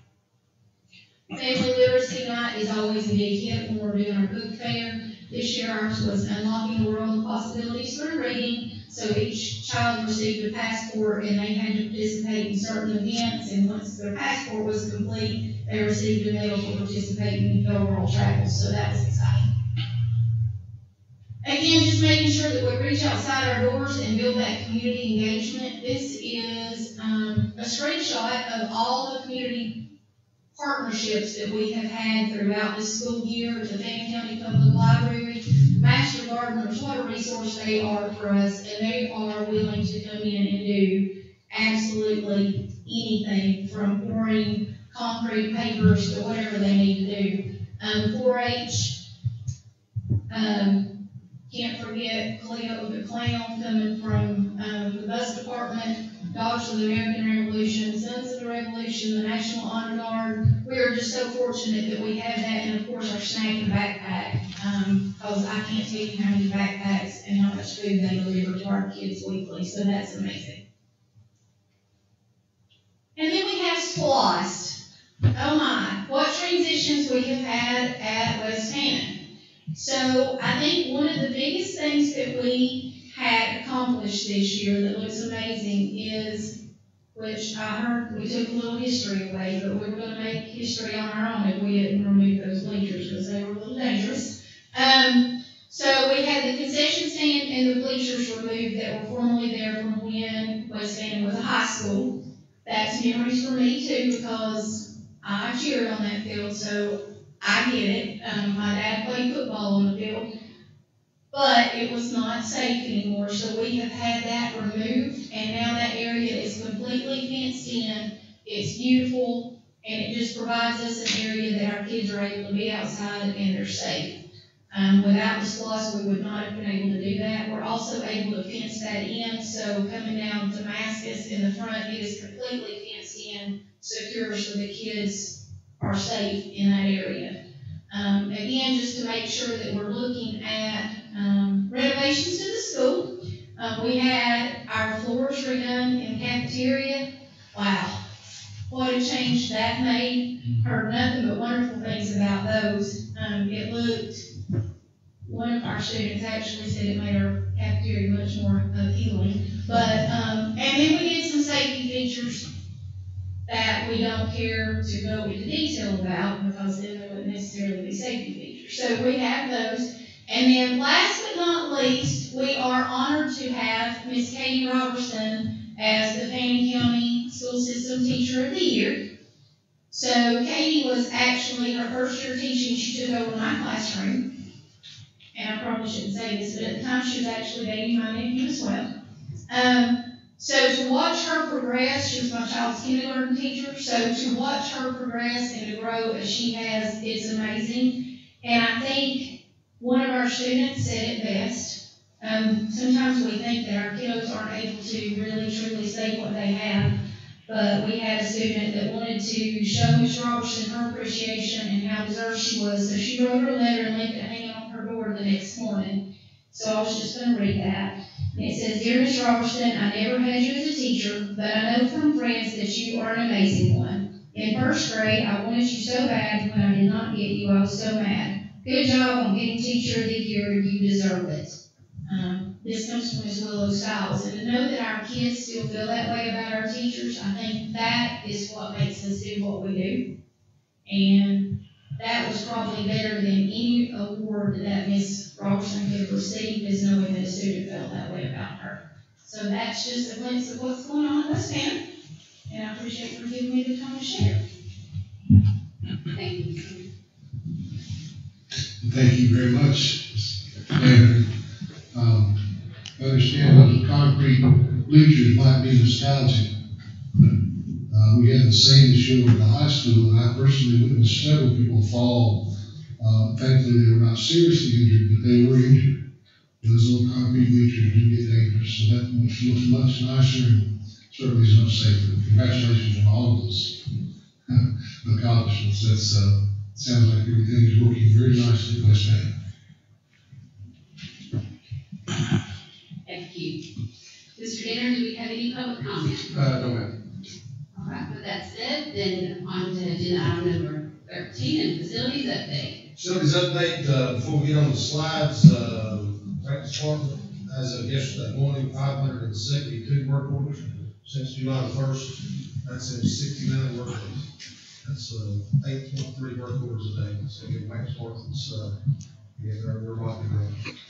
Family literacy night is always a big hit when we're doing our book fair. This year ours was unlocking the world of possibilities for reading. So each child received a passport and they had to participate in certain events. And once their passport was complete, they received a medal for participating in the overall travels. So that was exciting. Again, just making sure that we reach outside our doors and build that community engagement. This is, um, a screenshot of all the community partnerships that we have had throughout this school year, the Fannin County Public Library, Master Gardeners, what a resource they are for us, and they are willing to come in and do absolutely anything, from pouring concrete pavers to whatever they need to do. Um, four H, um, can't forget Cleo the Clown coming from, um, the bus department, Daughters of the American Revolution, Sons of the Revolution, the National Honor Guard. We are just so fortunate that we have that, and of course, our snack and backpack, um, cause I can't tell you how many backpacks and how much food they deliver to our kids weekly, so that's amazing. And then we have SPLOST. Oh my, what transitions we have had at West Fannin. So I think one of the biggest things that we had accomplished this year that looks amazing is, which I heard, we took a little history away, but we were gonna make history on our own if we didn't remove those bleachers, because they were a little dangerous. Um, so we had the concession stand and the bleachers removed that were formerly there from when West Fannin was a high school. That's memories for me too, because I cheered on that field, so I get it. Um, my dad played football on the field, but it was not safe anymore, so we have had that removed, and now that area is completely fenced in. It's beautiful, and it just provides us an area that our kids are able to be outside and they're safe. Um, without the SPLOST, we would not have been able to do that. We're also able to fence that in, so coming down Damascus in the front, it is completely fenced in, secure, so the kids are safe in that area. Um, again, just to make sure that we're looking at, um, renovations to the school. Um, we had our floors redone in the cafeteria. Wow, what a change that made. Heard nothing but wonderful things about those. Um, it looked, one of our students actually said it made our cafeteria much more appealing. But, um, and then we did some safety features that we don't care to go into detail about because then they wouldn't necessarily be safety features. So we have those. And then last but not least, we are honored to have Miss Katie Robertson as the Fannin County School System Teacher of the Year. So Katie was actually her first year teaching, she took over my classroom. And I probably shouldn't say this, but at the time she was actually dating my nephew as well. Um, so to watch her progress, she was my child's kindergarten teacher, so to watch her progress and to grow as she has, is amazing. And I think one of our students said it best. Um, sometimes we think that our kiddos aren't able to really truly say what they have. But we had a student that wanted to show Ms. Robertson her appreciation and how deserved she was, so she wrote her letter and left it hanging on her door the next morning. So I was just gonna read that. And it says, Dear Ms. Robertson, I never had you as a teacher, but I know from friends that you are an amazing one. In first grade, I wanted you so bad, when I did not get you, I was so mad. Good job on getting teacher of the year, you deserve it. Um, this comes from Ms. Willow Stiles, and to know that our kids still feel that way about our teachers, I think that is what makes us do what we do. And that was probably better than any award that Ms. Robertson could receive is knowing that a student felt that way about her. So that's just a glimpse of what's going on in West Bend, and I appreciate you for giving me the time to share. Thank you. Thank you very much, Mayor. Um, I understand the concrete bleachers might be nostalgic, uh, we had the same issue at the high school, and I personally witnessed several people fall. Uh, thankfully, they were not seriously injured, but they were injured. Those little concrete bleachers do get dangerous, and that looks, looks much nicer and certainly is much safer. Congratulations on all of those accomplishments. That's, uh, sounds like everything is working very nicely in West Bend. Thank you. Mr. Danner, do we have any public comment? Uh, no, ma'am. All right, with that said, then on to agenda item number thirteen, and facilities update. Facilities update, uh, before we get on the slides, uh, practice department, as of yesterday morning, five hundred and seventy-two work orders since July the first. That's in sixty-nine work days. That's, uh, eight point three work orders a day, so again, practice department's, uh, yeah, they're, they're.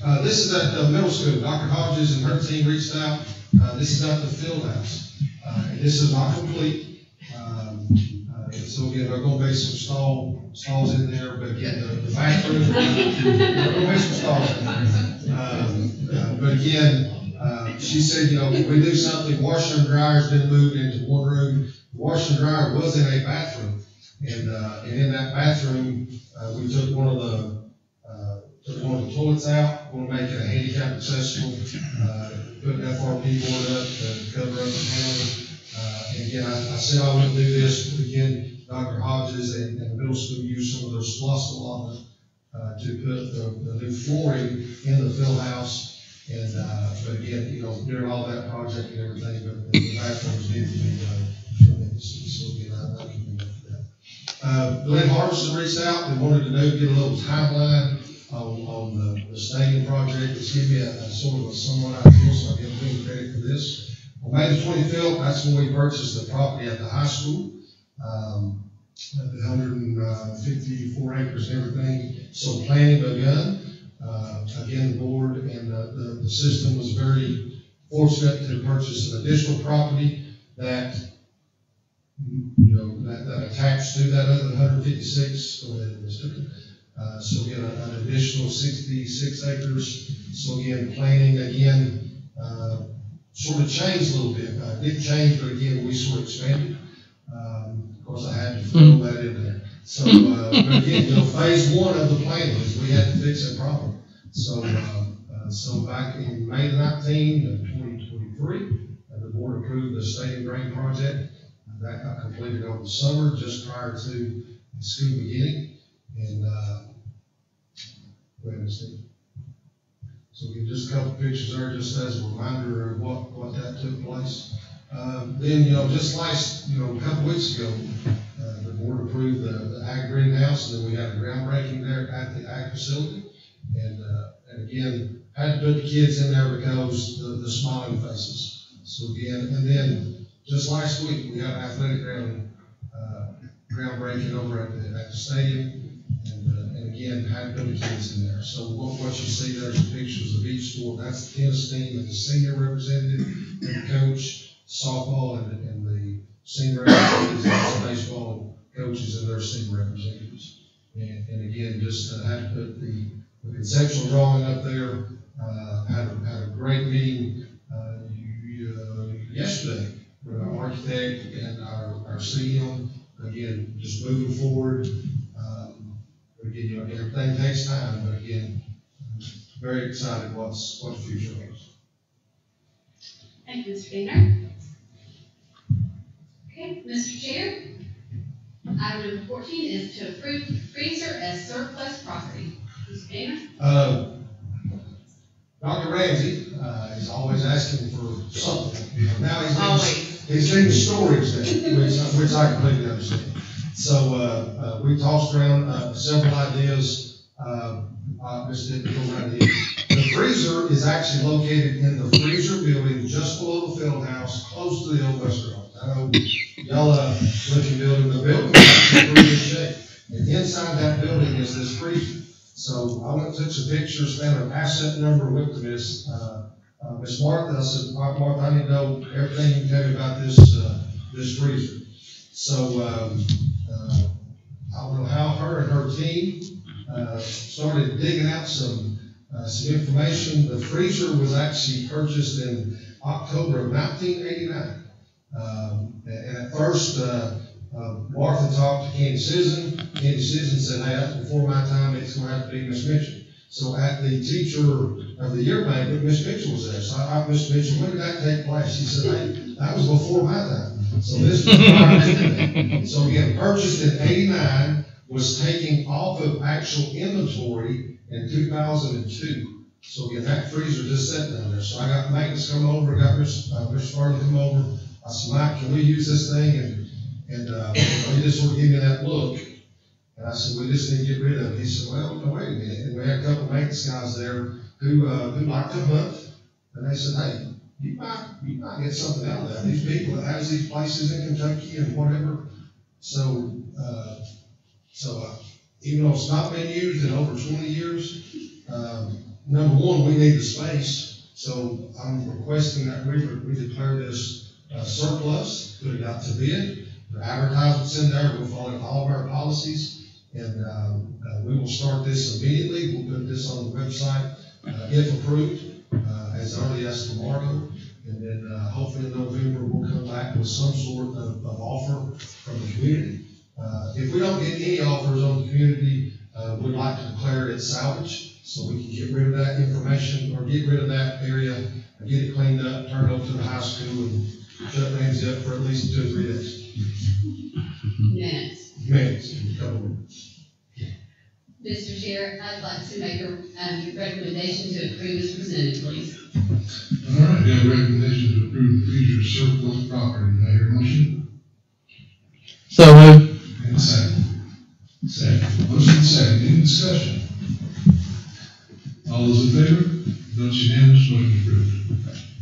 Uh, this is at the middle school, Dr. Hodges and her team reached out, uh, this is at the field house. Uh, and this is not complete, um, uh, so again, there are gonna be some stall, stalls in there, but again, the, the bathroom, there are gonna be some stalls in there. Um, uh, but again, uh, she said, you know, we do something, washer and dryer's been moved into one room. The Washer and dryer was in a bathroom, and, uh, and in that bathroom, uh, we took one of the, uh, took one of the toilets out, want to make it a handicap accessible, uh, put an FRP board up to cover up the panel. Uh, and again, I, I said I wouldn't do this, but again, Dr. Hodges and, and the middle school used some of their SPLOST allotment, uh, to put the, the new flooring in the fill house. And, uh, but again, you know, during all that project and everything, but the bathrooms needed to be done. So again, I, I that. Uh, Glenn Harbison reached out and wanted to know, get a little timeline on, on the, the stadium project. Just give me a, a sort of a somewhat idea, so I give him credit for this. On May the twenty-fifth, that's when we purchased the property at the high school. Um, the hundred and uh, fifty-four acres and everything. So planning begun. Uh, again, the board and the, the, the system was very fortunate to purchase an additional property that, you know, that, that attached to that other hundred fifty-six, go ahead, Mr. Uh, so again, an additional sixty-six acres. So again, planning again, uh, sort of changed a little bit. Uh, didn't change, but again, we sort of expanded. Um, of course, I had to throw that in there. So, uh, but again, you know, phase one of the plan was we had to fix a problem. So, uh, uh, so back in May nineteen of twenty twenty-three, uh, the board approved the stadium drain project. That I completed over the summer, just prior to the school beginning. And, uh, Steve. So we just a couple pictures there, just as a reminder of what, what that took place. Um, then, you know, just last, you know, a couple weeks ago, uh, the board approved the, the ag greenhouse, and then we had a groundbreaking there at the ag facility. And, uh, and again, had to put the kids in there because the, the smiling faces. So again, and then, just last week, we had an athletic ground, uh, groundbreaking over at the, at the stadium. And, uh, and again, had the kids in there. So what, what you see there is pictures of each sport. That's the tennis team and the senior representative and the coach, softball and, and the senior representatives, that's baseball, coaches and their senior representatives. And, and again, just uh, had to put the, the conceptual drawing up there, uh, had, a- had a great meeting, uh, you, uh, our architect and our, our CM, again, just moving forward. Um, Again, you know, everything takes time, but again, very excited what's, what the future holds. Thank you, Mr. Gainer. Okay, Mr. Chair, item number fourteen is to approve freezer as surplus property. Mr. Gainer? Uh, Dr. Ramsey, uh, is always asking for something, now he's he's in storage now, which, which I completely understand. So, uh, uh, we tossed around, uh, several ideas, uh, uh, just didn't go around here. The freezer is actually located in the freezer building just below the field house, close to the old restaurant. I know y'all, uh, building, the building is in pretty good shape. And inside that building is this freezer. So I went, took some pictures, found an asset number with the Miss, uh, uh, Miss Martha, I said, Martha, I need to know everything you can tell me about this, uh, this freezer. So, um, uh, I don't know how her and her team, uh, started digging out some, uh, some information. The freezer was actually purchased in October of nineteen eighty-nine. Um, and, at first, uh, uh, Martha talked to Candy Citizen, Candy Citizen said, hey, that's before my time, it's gonna have to be Miss Mitchell. So at the teacher of the year banquet, Miss Mitchell was there, so I, I, Miss Mitchell, when did that take place? She said, hey, that was before my time. So this was prior to that. So again, purchased in eighty-nine, was taking off of actual inventory in two thousand and two. So again, that freezer just sat down there, so I got maintenance come over, got Mr. uh, Mr. Farley come over. I said, Mike, can we use this thing? And, and, uh, he just sort of gave me that look. And I said, we just need to get rid of it. He said, well, no, wait a minute. And we had a couple of maintenance guys there who, uh, who like to hunt. And they said, hey, you might, you might get something out of that. These people that has these places in Kentucky and whatever. So, uh, so, uh, even though it's not been used in over twenty years, um, number one, we need the space. So I'm requesting that we, we declare this uh, surplus, put it out to bid. The advertisements in there, we'll follow all of our policies. And, um, uh, we will start this immediately. We'll put this on the website, if approved, uh, as early as tomorrow. And then, uh, hopefully in November, we'll come back with some sort of, of offer from the community. Uh, if we don't get any offers on the community, uh, we'd like to declare it salvage, so we can get rid of that information, or get rid of that area, and get it cleaned up, turn it over to the high school, and shut things up for at least two or three days. Minutes. Minutes, a couple of minutes. Mr. Chair, I'd like to make a, um, recommendation to approve as presented, please. All right, we have a recommendation to approve the freezer as surplus property. Do I hear a motion? So moved. And a second. Second. Motion second, any discussion? All those in favor? Votes unanimous, motion approved.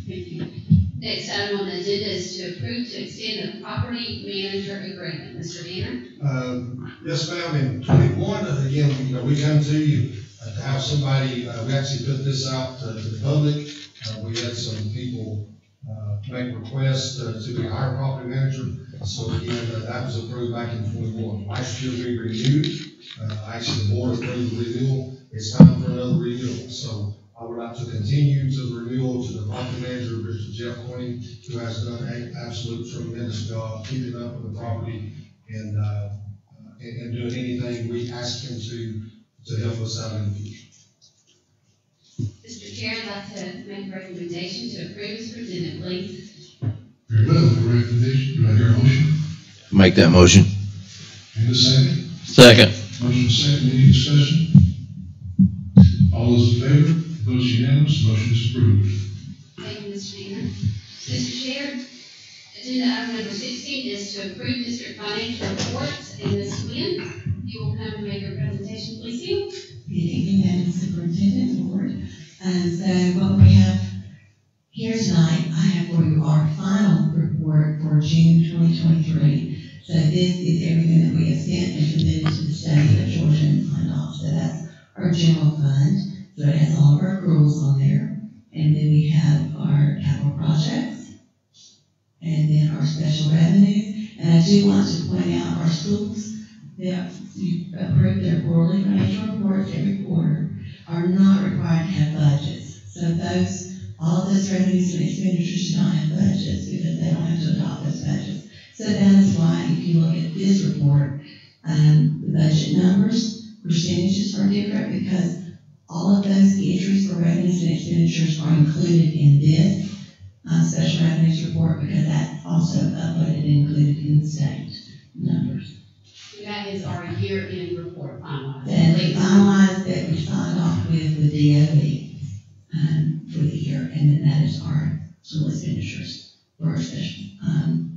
Thank you. Next item on the agenda is to approve to extend the property manager agreement. Mr. Gainer? Uh, yes, ma'am, in twenty-one, uh, again, you know, we come to you uh, to have somebody, uh, we actually put this out uh, to the public. Uh, we had some people, uh, make requests uh, to be our property manager. So again, uh, that was approved back in twenty-one. Last year we renewed, uh, actually the board approved the renewal. It's time for another renewal. So I would like to continue to the renewal to the property manager, Mr. Jeff Queen, who has done an absolute tremendous job keeping up with the property and, uh, and, and doing anything we ask him to, to help us out in the future. Mr. Chair, I'd like to make a recommendation to approve as presented, please. Very well, the recommendation, do I hear a motion? Make that motion. And a second? Second. Motion second, any discussion? All those in favor? Votes unanimous, motion is approved. Thank you, Mr. Gainer. Mr. Chair, agenda item number sixteen is to approve district financial reports, and Ms. Quinn, you will come and make your presentation, please, you. Good evening, Madam Superintendent, Board. And so what we have here tonight, I have for you our final report for June twenty twenty-three. So this is everything that we have spent and submitted to the state of Georgia and signed off. So that's our general fund. So it has all of our accruals on there. And then we have our capital projects. And then our special revenues. And I do want to point out our schools, that approve their quarterly financial reports every quarter, are not required to have budgets. So those, all those revenues and expenditures do not have budgets because they don't have to adopt those budgets. So that is why if you look at this report, um, the budget numbers, percentages are different because all of those entries for revenues and expenditures are included in this, uh, special revenues report because that's also uploaded and included in the state numbers. That is our year-end report finalized. Then we finalized that we signed off with the DOE, um, for the year, and then that is our school expenditures for our special, um,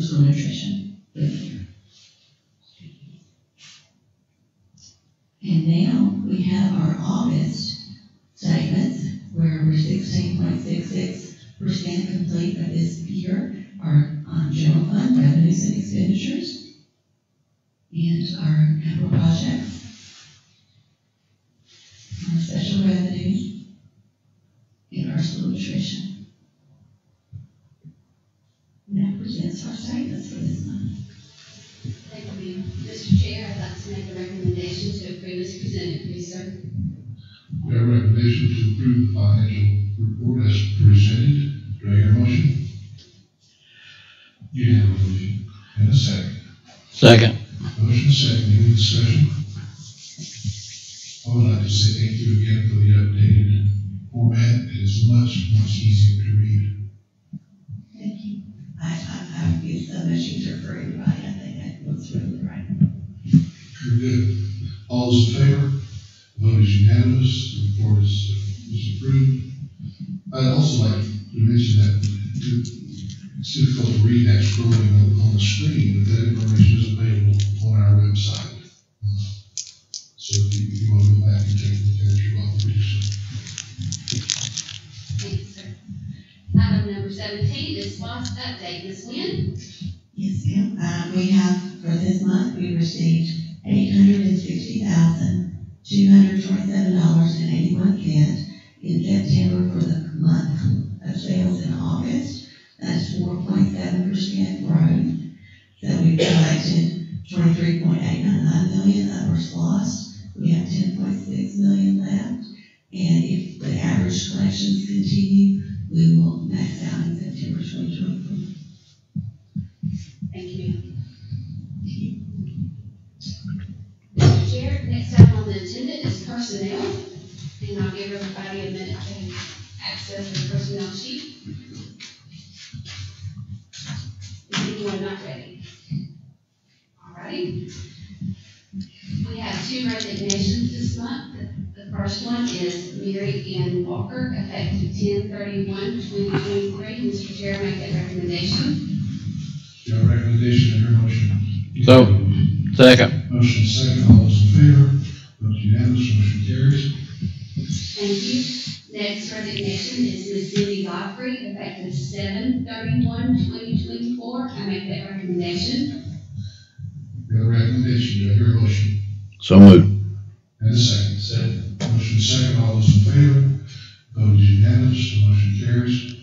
school nutrition for the year. And now we have our August statements, where we're sixteen point six six percent complete of this year, our, um, general fund revenues and expenditures and our capital projects, also like to mention that it's difficult to read that scrolling on, on the screen, of our SPLOST. We have ten point six million left. And if the average collections continue, we will max out in September twenty twenty-four. Thank you. Mr. Chair, next item on the agenda is personnel, and I'll give everybody a minute to access the personnel sheet. Is anyone not ready? All righty. We have two resignations this month. The the first one is Mary Ann Walker, effective 10-31-2023. Mr. Chair, make that recommendation. Do you have a recommendation, or a motion? So- Second. Motion second, all those in favor? Vote unanimous, motion carries. Thank you. Next resignation is Ms. Cindy Godfrey, effective 7-31-2024. I make that recommendation. We have a recommendation, do I hear a motion? So moved. And a second. Second. Motion second, all those in favor? Vote is unanimous, the motion carries.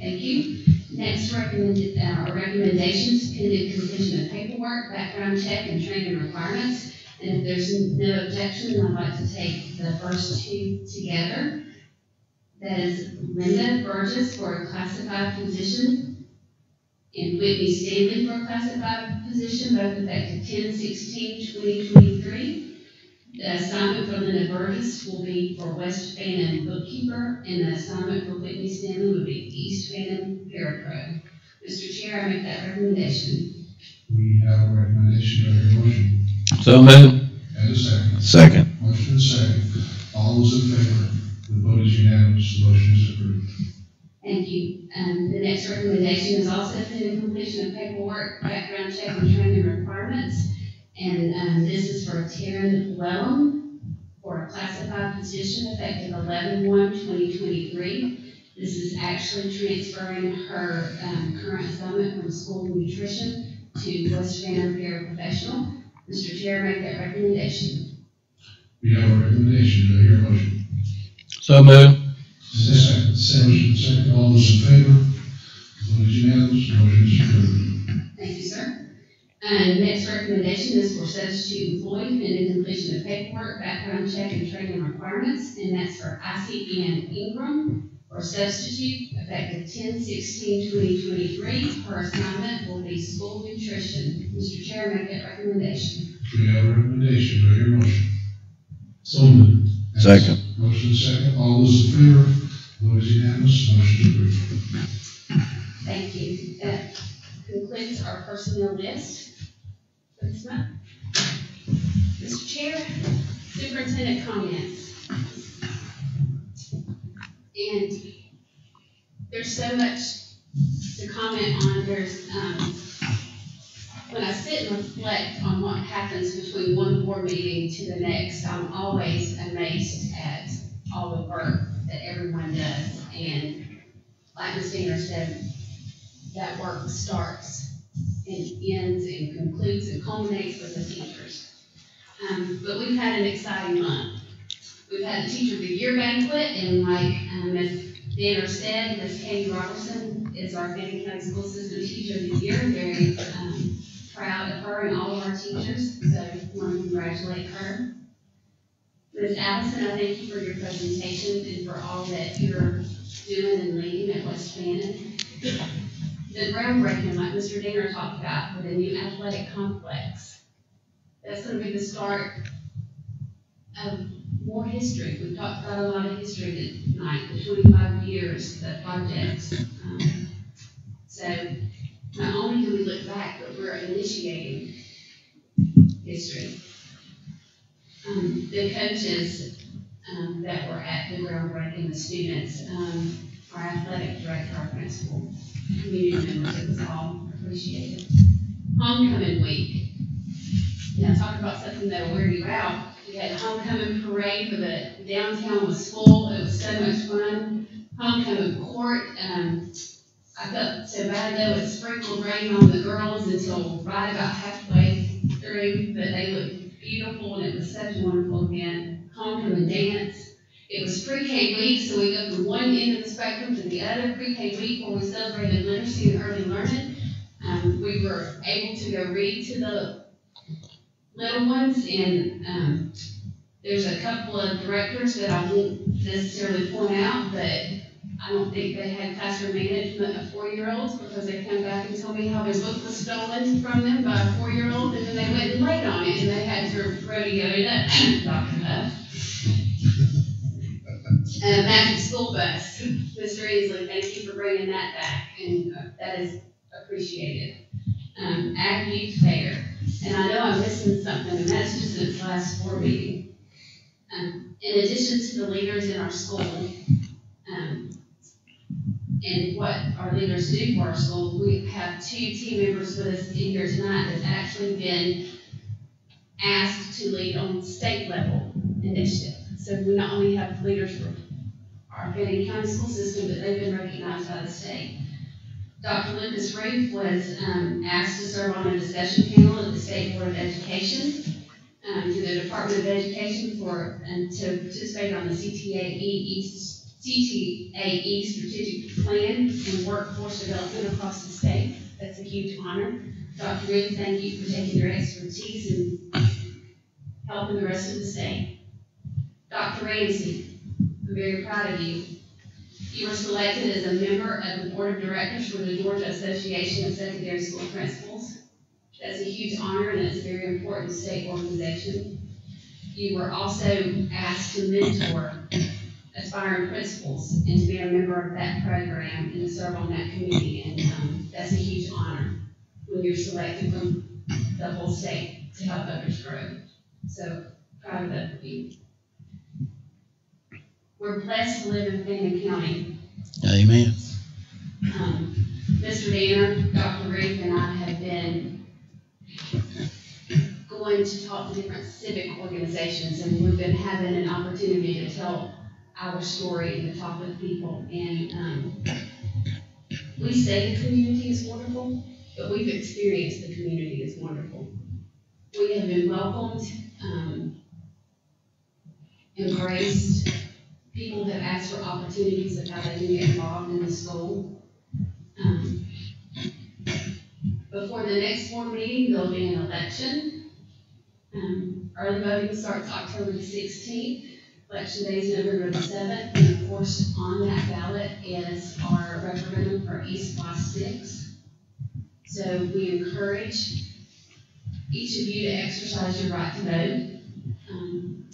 Thank you. Next recommended, uh, recommendations, pending completion of paperwork, background check, and training requirements. And if there's no objection, I'd like to take the first two together. That is Linda Burgess for a classified position and Whitney Stanley for a classified position, both effective 10-16-2023. The assignment for Linda Burgess will be for West Fannin bookkeeper, and the assignment for Whitney Stanley will be East Fannin parapro. Mr. Chair, I make that recommendation. We have a recommendation, do I motion? So moved. And a second. Second. Motion and second. All those in favor? The vote is unanimous, the motion is approved. Thank you. Um, the next recommendation is also pending completion of paperwork, background check, and training requirements. And, um, this is for Taryn Llewellyn for a classified position effective 11-1-2023. This is actually transferring her, um, current assignment from school nutrition to West Fannin paraprofessional. Mr. Chair, make that recommendation. We have a recommendation, do I hear a motion? So moved. And a second. Motion second, all those in favor? Vote is unanimous, motion is approved. Thank you, sir. And next recommendation is for substitute employee pending completion of paperwork, background check, and training requirements, and that's for ICN Ingram for substitute effective 10-16-2023. Her assignment will be school nutrition. Mr. Chair, make that recommendation. We have a recommendation, do I hear a motion? So moved. Second. Motion second, all those in favor, vote is unanimous, motion approved. Thank you. That concludes our personnel list. Mr. Chair, superintendent comments. And there's so much to comment on, there's, um, when I sit and reflect on what happens between one board meeting to the next, I'm always amazed at all the work that everyone does. And Ms. Danner said, that work starts and ends and concludes and culminates with the teachers. Um, but we've had an exciting month. We've had the Teacher of the Year banquet, and like, um, Ms. Danner said, Ms. Katie Robertson is our Fannin County School System Teacher of the Year. Very, um, proud of her and all of our teachers, so I want to congratulate her. Ms. Allison, I thank you for your presentation and for all that you're doing and leading at West Fannin the groundbreaking, like Mr. Danner talked about, for the new athletic complex. That's gonna be the start of more history. We've talked about a lot of history tonight, the twenty-five years, the projects. Um, So, not only do we look back, but we're initiating history. Um, the coaches, um, that were at the groundbreaking, the students, um, our athletic director, our principal, community members, it was all appreciated. Homecoming week. Now, talk about something that'll wear you out. We had homecoming parade for the downtown was full, it was so much fun. Homecoming court, um, I felt so bad though, it sprinkled rain on the girls until right about halfway through, but they looked beautiful and it was such a wonderful event. Homecoming dance, it was pre-K week, so we go from one end of the spectrum to the other. Pre-K week, where we celebrated literacy and early learning. Um, we were able to go read to the little ones, and, um, there's a couple of directors that I won't necessarily point out, but I don't think they had classroom management of four-year-olds, because they come back and told me how their book was stolen from them by a four-year-old, and then they went and laid on it, and they had to rodeo it up, Dr. Huff. Uh, Magic School Bus, Mr. Easley, thank you for bringing that back, and uh, that is appreciated. Um, Ag Youth Fair, and I know I'm missing something, and that's just its last board meeting. Um, in addition to the leaders in our school, um, and what our leaders do for our school, we have two team members with us in here tonight that's actually been asked to lead on state level initiative. So we not only have leaders for our Fannin County school system, but they've been recognized by the state. Dr. Lucas Roof was, um, asked to serve on a discussion panel at the State Board of Education, um, to the Department of Education for, and to participate on the CTAE East, CTAE strategic plan and workforce development across the state. That's a huge honor. Dr. Roof, thank you for taking your expertise and helping the rest of the state. Dr. Ramsey, I'm very proud of you. You were selected as a member of the Board of Directors for the Georgia Association of Secondary School Principals. That's a huge honor and it's a very important state organization. You were also asked to mentor aspiring principals and to be a member of that program and to serve on that committee. And, um, that's a huge honor when you're selected from the whole state to help others grow. So proud of both of you. We're blessed to live in Fannin County. Amen. Um, Mr. Danner, Dr. Roof, and I have been going to talk to different civic organizations, and we've been having an opportunity to tell our story and to talk with people. And, um, we say the community is wonderful, but we've experienced the community is wonderful. We have been welcomed, um, embraced, people that asked for opportunities of how they can get involved in the school. Um, Before the next board meeting, there'll be an election. Um, early voting starts October the sixteenth, election day is November the seventh, and of course, on that ballot is our referendum for East Five Six. So we encourage each of you to exercise your right to vote. Um,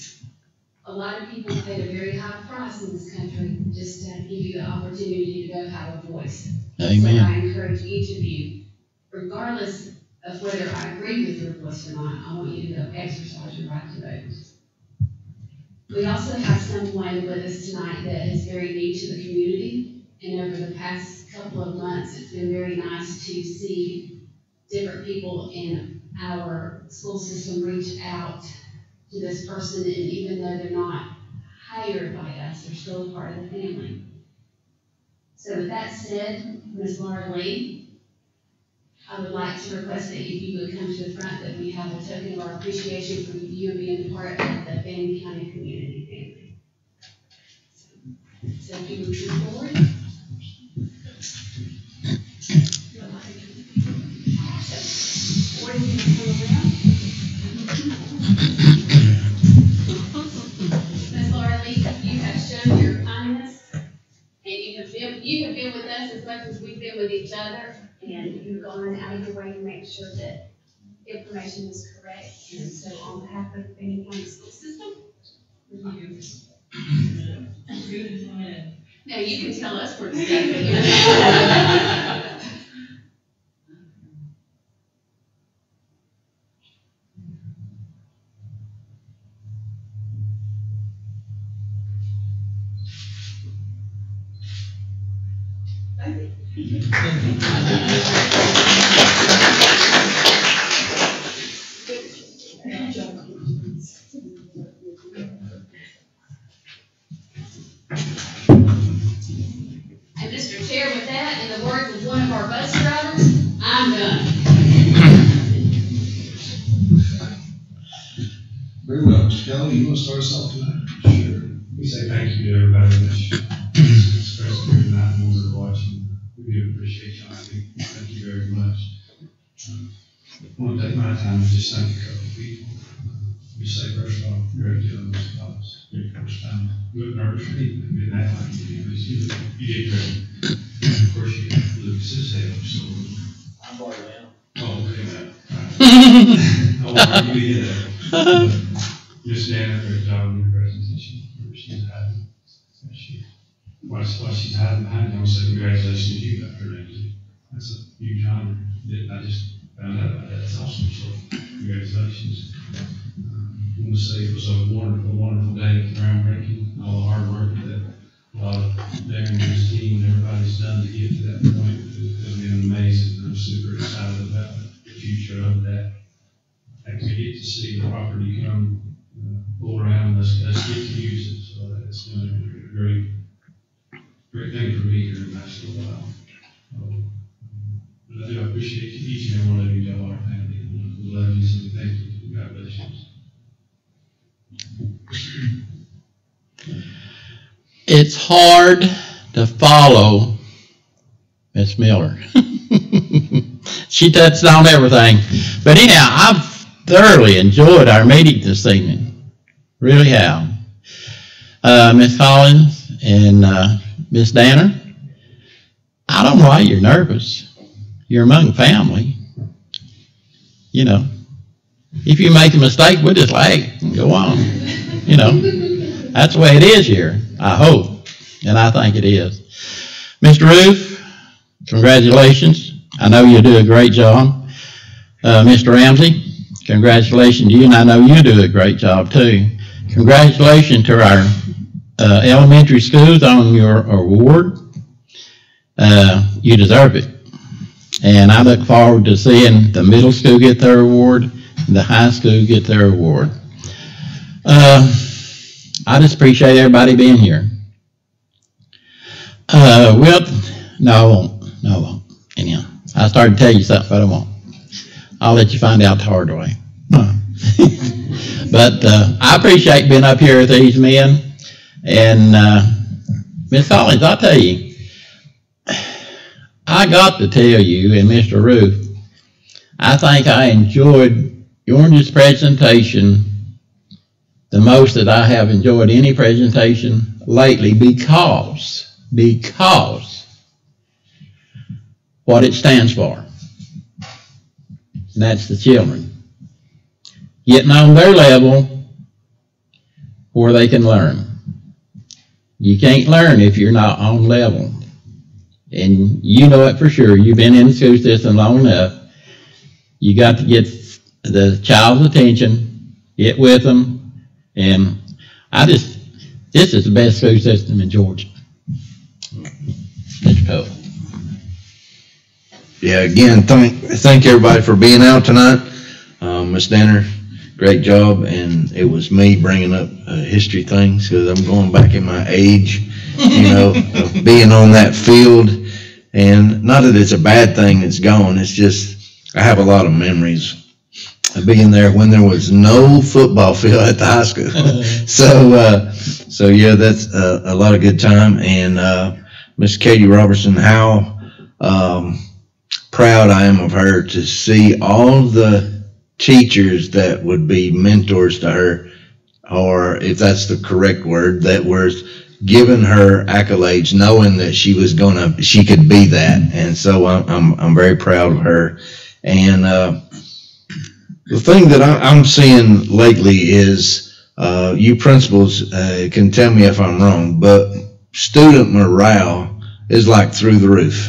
a lot of people pay a very high price in this country just to give you the opportunity to go have a voice. So I encourage each of you, regardless of whether I agree with your voice or not, I want you to go exercise your right to vote. We also have someone with us tonight that is very new to the community, and over the past couple of months, it's been very nice to see different people in our school system reach out to this person, and even though they're not hired by us, they're still a part of the family. So with that said, Ms. Laura Lee, I would like to request that if you would come to the front, that we have a token of our appreciation for you being part of the Fannin County community family. So if you would come forward. So. Laura Lee, you have shown your kindness, and you have been, you have been with us as much as we've been with each other, and you've gone out of your way to make sure that information is correct, and so on behalf of the Fannin County School System, you. Now, you can tell us where to go. Kelly, you want to start us off tonight? Sure. We say thank you to everybody that's expressed here tonight and those that are watching. We do appreciate y'all. I thank you very much. Um, I want to take my time and just thank a couple of people. We say first of all, Greg Jones, because your first time, good nervous for me, we didn't act like you did, but you, you did great. And of course, you got Lucas's help, so. I'm Barbara now. Oh, okay, man. All right. I won't argue with that. Miss Dana, great job in your presentation, where she's hiding. She, while, while she's hiding behind I'll say congratulations, you got her name. That's a huge honor. I just found out about that. That's awesome. So congratulations. Um, I want to say it was a wonderful, wonderful day, groundbreaking, all the hard work that a lot of Darren and his team and everybody's done to get to that point. It's been amazing. I'm super excited about the future of that. And we get to see the property come, all around us get to use it, so that's been a great, great thing for me here in Nashville. Wow. Um, But I do appreciate each and every one of you, y'all, our family, we love you, so thank you, God bless you. It's hard to follow Miss Miller. she touched on everything. But anyhow, I've thoroughly enjoyed our meeting this evening. Really have. Uh, Miss Collins and, uh, Miss Danner, I don't know why you're nervous. You're among family. You know, if you make a mistake, we'll just lag and go on. You know, that's the way it is here, I hope, and I think it is. Mr. Roof, congratulations. I know you do a great job. Uh, Mr. Ramsey, congratulations to you, and I know you do a great job too. Congratulations to our uh, elementary schools on your award. Uh, you deserve it. And I look forward to seeing the middle school get their award the high school get their award. Uh, I just appreciate everybody being here. Uh, well, no, I won't. No, I won't. Anyhow, I started to tell you something, but I won't. I'll let you find out the hard way. But uh, I appreciate being up here with these men. And uh, Miss Collins, I'll tell you, I got to tell you and Mr. Roof I think I enjoyed Orange's presentation the most that I have enjoyed any presentation lately because, because what it stands for. And that's the children. Getting on their level where they can learn. You can't learn if you're not on level. And you know it for sure. You've been in the school system long enough. You got to get the child's attention, get with them, and I just, this is the best school system in Georgia. Mr. Poe. Yeah, again, thank, thank everybody for being out tonight. Um, Ms. Danner, great job, and it was me bringing up, uh, history things, because I'm going back in my age, you know, of being on that field. And not that it's a bad thing that's gone, it's just, I have a lot of memories of being there when there was no football field at the high school. So, uh, so yeah, that's a, a lot of good time, and, uh, Miss Katie Robertson, how, um, proud I am of her to see all the teachers that would be mentors to her, or if that's the correct word, that was giving her accolades, knowing that she was gonna, she could be that. And so I'm, I'm, I'm very proud of her. And, uh, the thing that I, I'm seeing lately is, uh, you principals, uh, can tell me if I'm wrong, but student morale is like through the roof.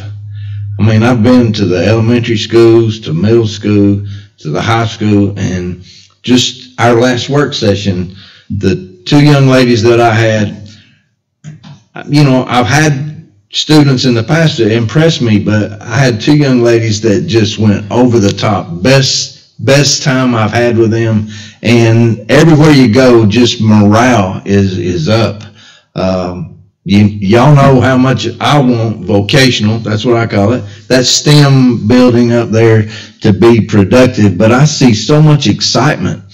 I mean, I've been to the elementary schools, to middle school, to the high school, and just our last work session, the two young ladies that I had, you know, I've had students in the past that impressed me, but I had two young ladies that just went over the top. Best, best time I've had with them. And everywhere you go, just morale is, is up. Um, you, y'all know how much I want vocational, that's what I call it, that STEM building up there to be productive, but I see so much excitement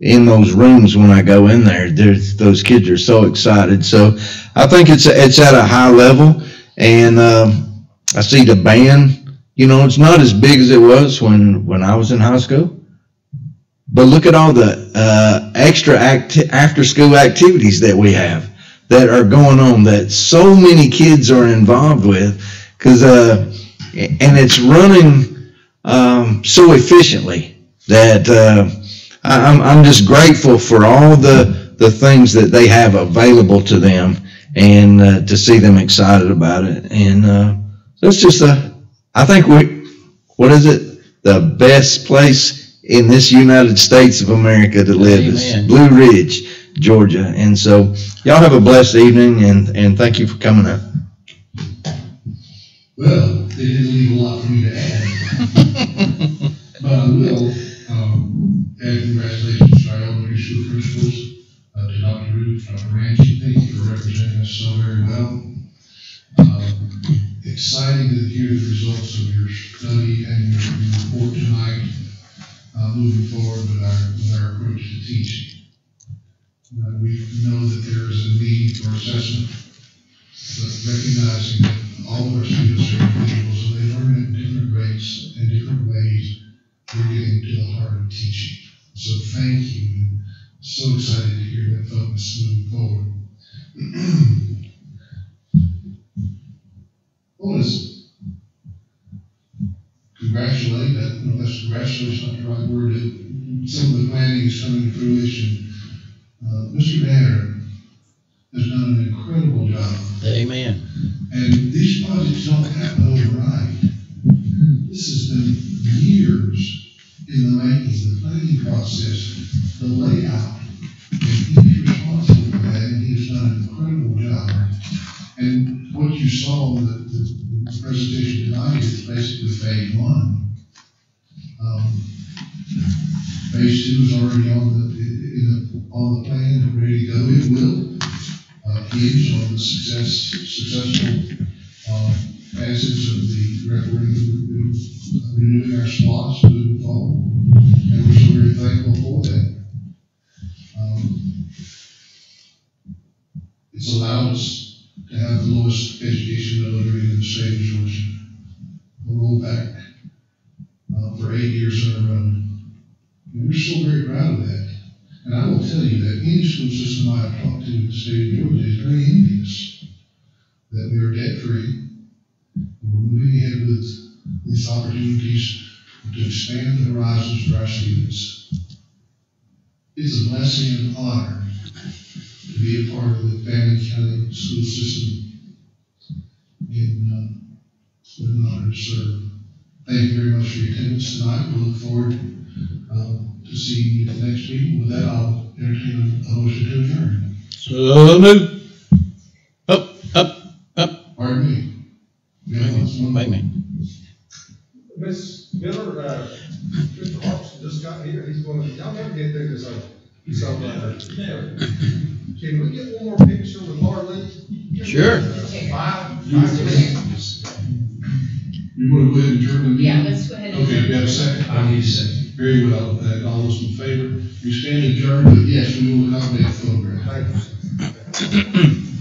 in those rooms when I go in there. There's, those kids are so excited. So I think it's, it's at a high level and, um, I see the band, you know, it's not as big as it was when, when I was in high school. But look at all the, uh, extra acti- after-school activities that we have that are going on that so many kids are involved with because uh, and it's running um, so efficiently that uh, I- I'm, I'm just grateful for all the the things that they have available to them and uh, to see them excited about it. And uh, it's just a I think we what is it? The best place in this United States of America to live is Blue Ridge Georgia and so Y'all have a blessed evening and, and thank you for coming up. Well, they didn't leave a lot for me to add. But I will, um, add congratulations to our elementary school principals, uh, to Dr. Roof, Dr. Ramsey, thank you for representing us so very well. Um, Exciting to hear the results of your study and your, your report tonight, uh, moving forward with our, with our approach to teaching. Uh, we know that there is a need for assessment, but recognizing that all of our students are individuals and they learn at different rates and different ways, we're getting to the heart of teaching. So thank you, and so excited to hear that focus moving forward. Want to congratulate, if that's congratulations not the right word, some of the planning is coming to fruition. Uh, Mr. Danner has done an incredible job Amen. and these projects don't happen overnight. This has been years in the making, the planning process, the layout. On the success, successful, uh, passage of the referendum, uh, renewing our SPLOST moving. And we're so very thankful for that. Um, It's allowed us to have the lowest education delivery in the state of Georgia. A rollback, uh, for eight years in a row. And we're still very proud of that. And I will tell you that any school system I have talked to in the state of Georgia is very envious that we are debt-free. We're moving ahead with, with opportunities to expand the horizons for our students. It's a blessing and honor to be a part of the Fannin County school system. And, uh, an honor to serve. Thank you very much for your attendance tonight. We look forward, um, to seeing you at the next meeting. With that, I'll entertain a motion to adjourn. So move. Up, up, up. Pardon me. We have one- Wait a minute. Miss Miller, uh, Mr. Hartson just got here, he's gonna, y'all never get through this, uh, so, uh, can we get one more picture with Laura Lee? Sure. Five, five minutes. You want to go ahead and adjourn the meeting? Yeah, let's go ahead and. Okay, we have a second? I need a second. Very well. Uh, all those in favor? You stand adjourned, yes, we will have that photograph. Thank you.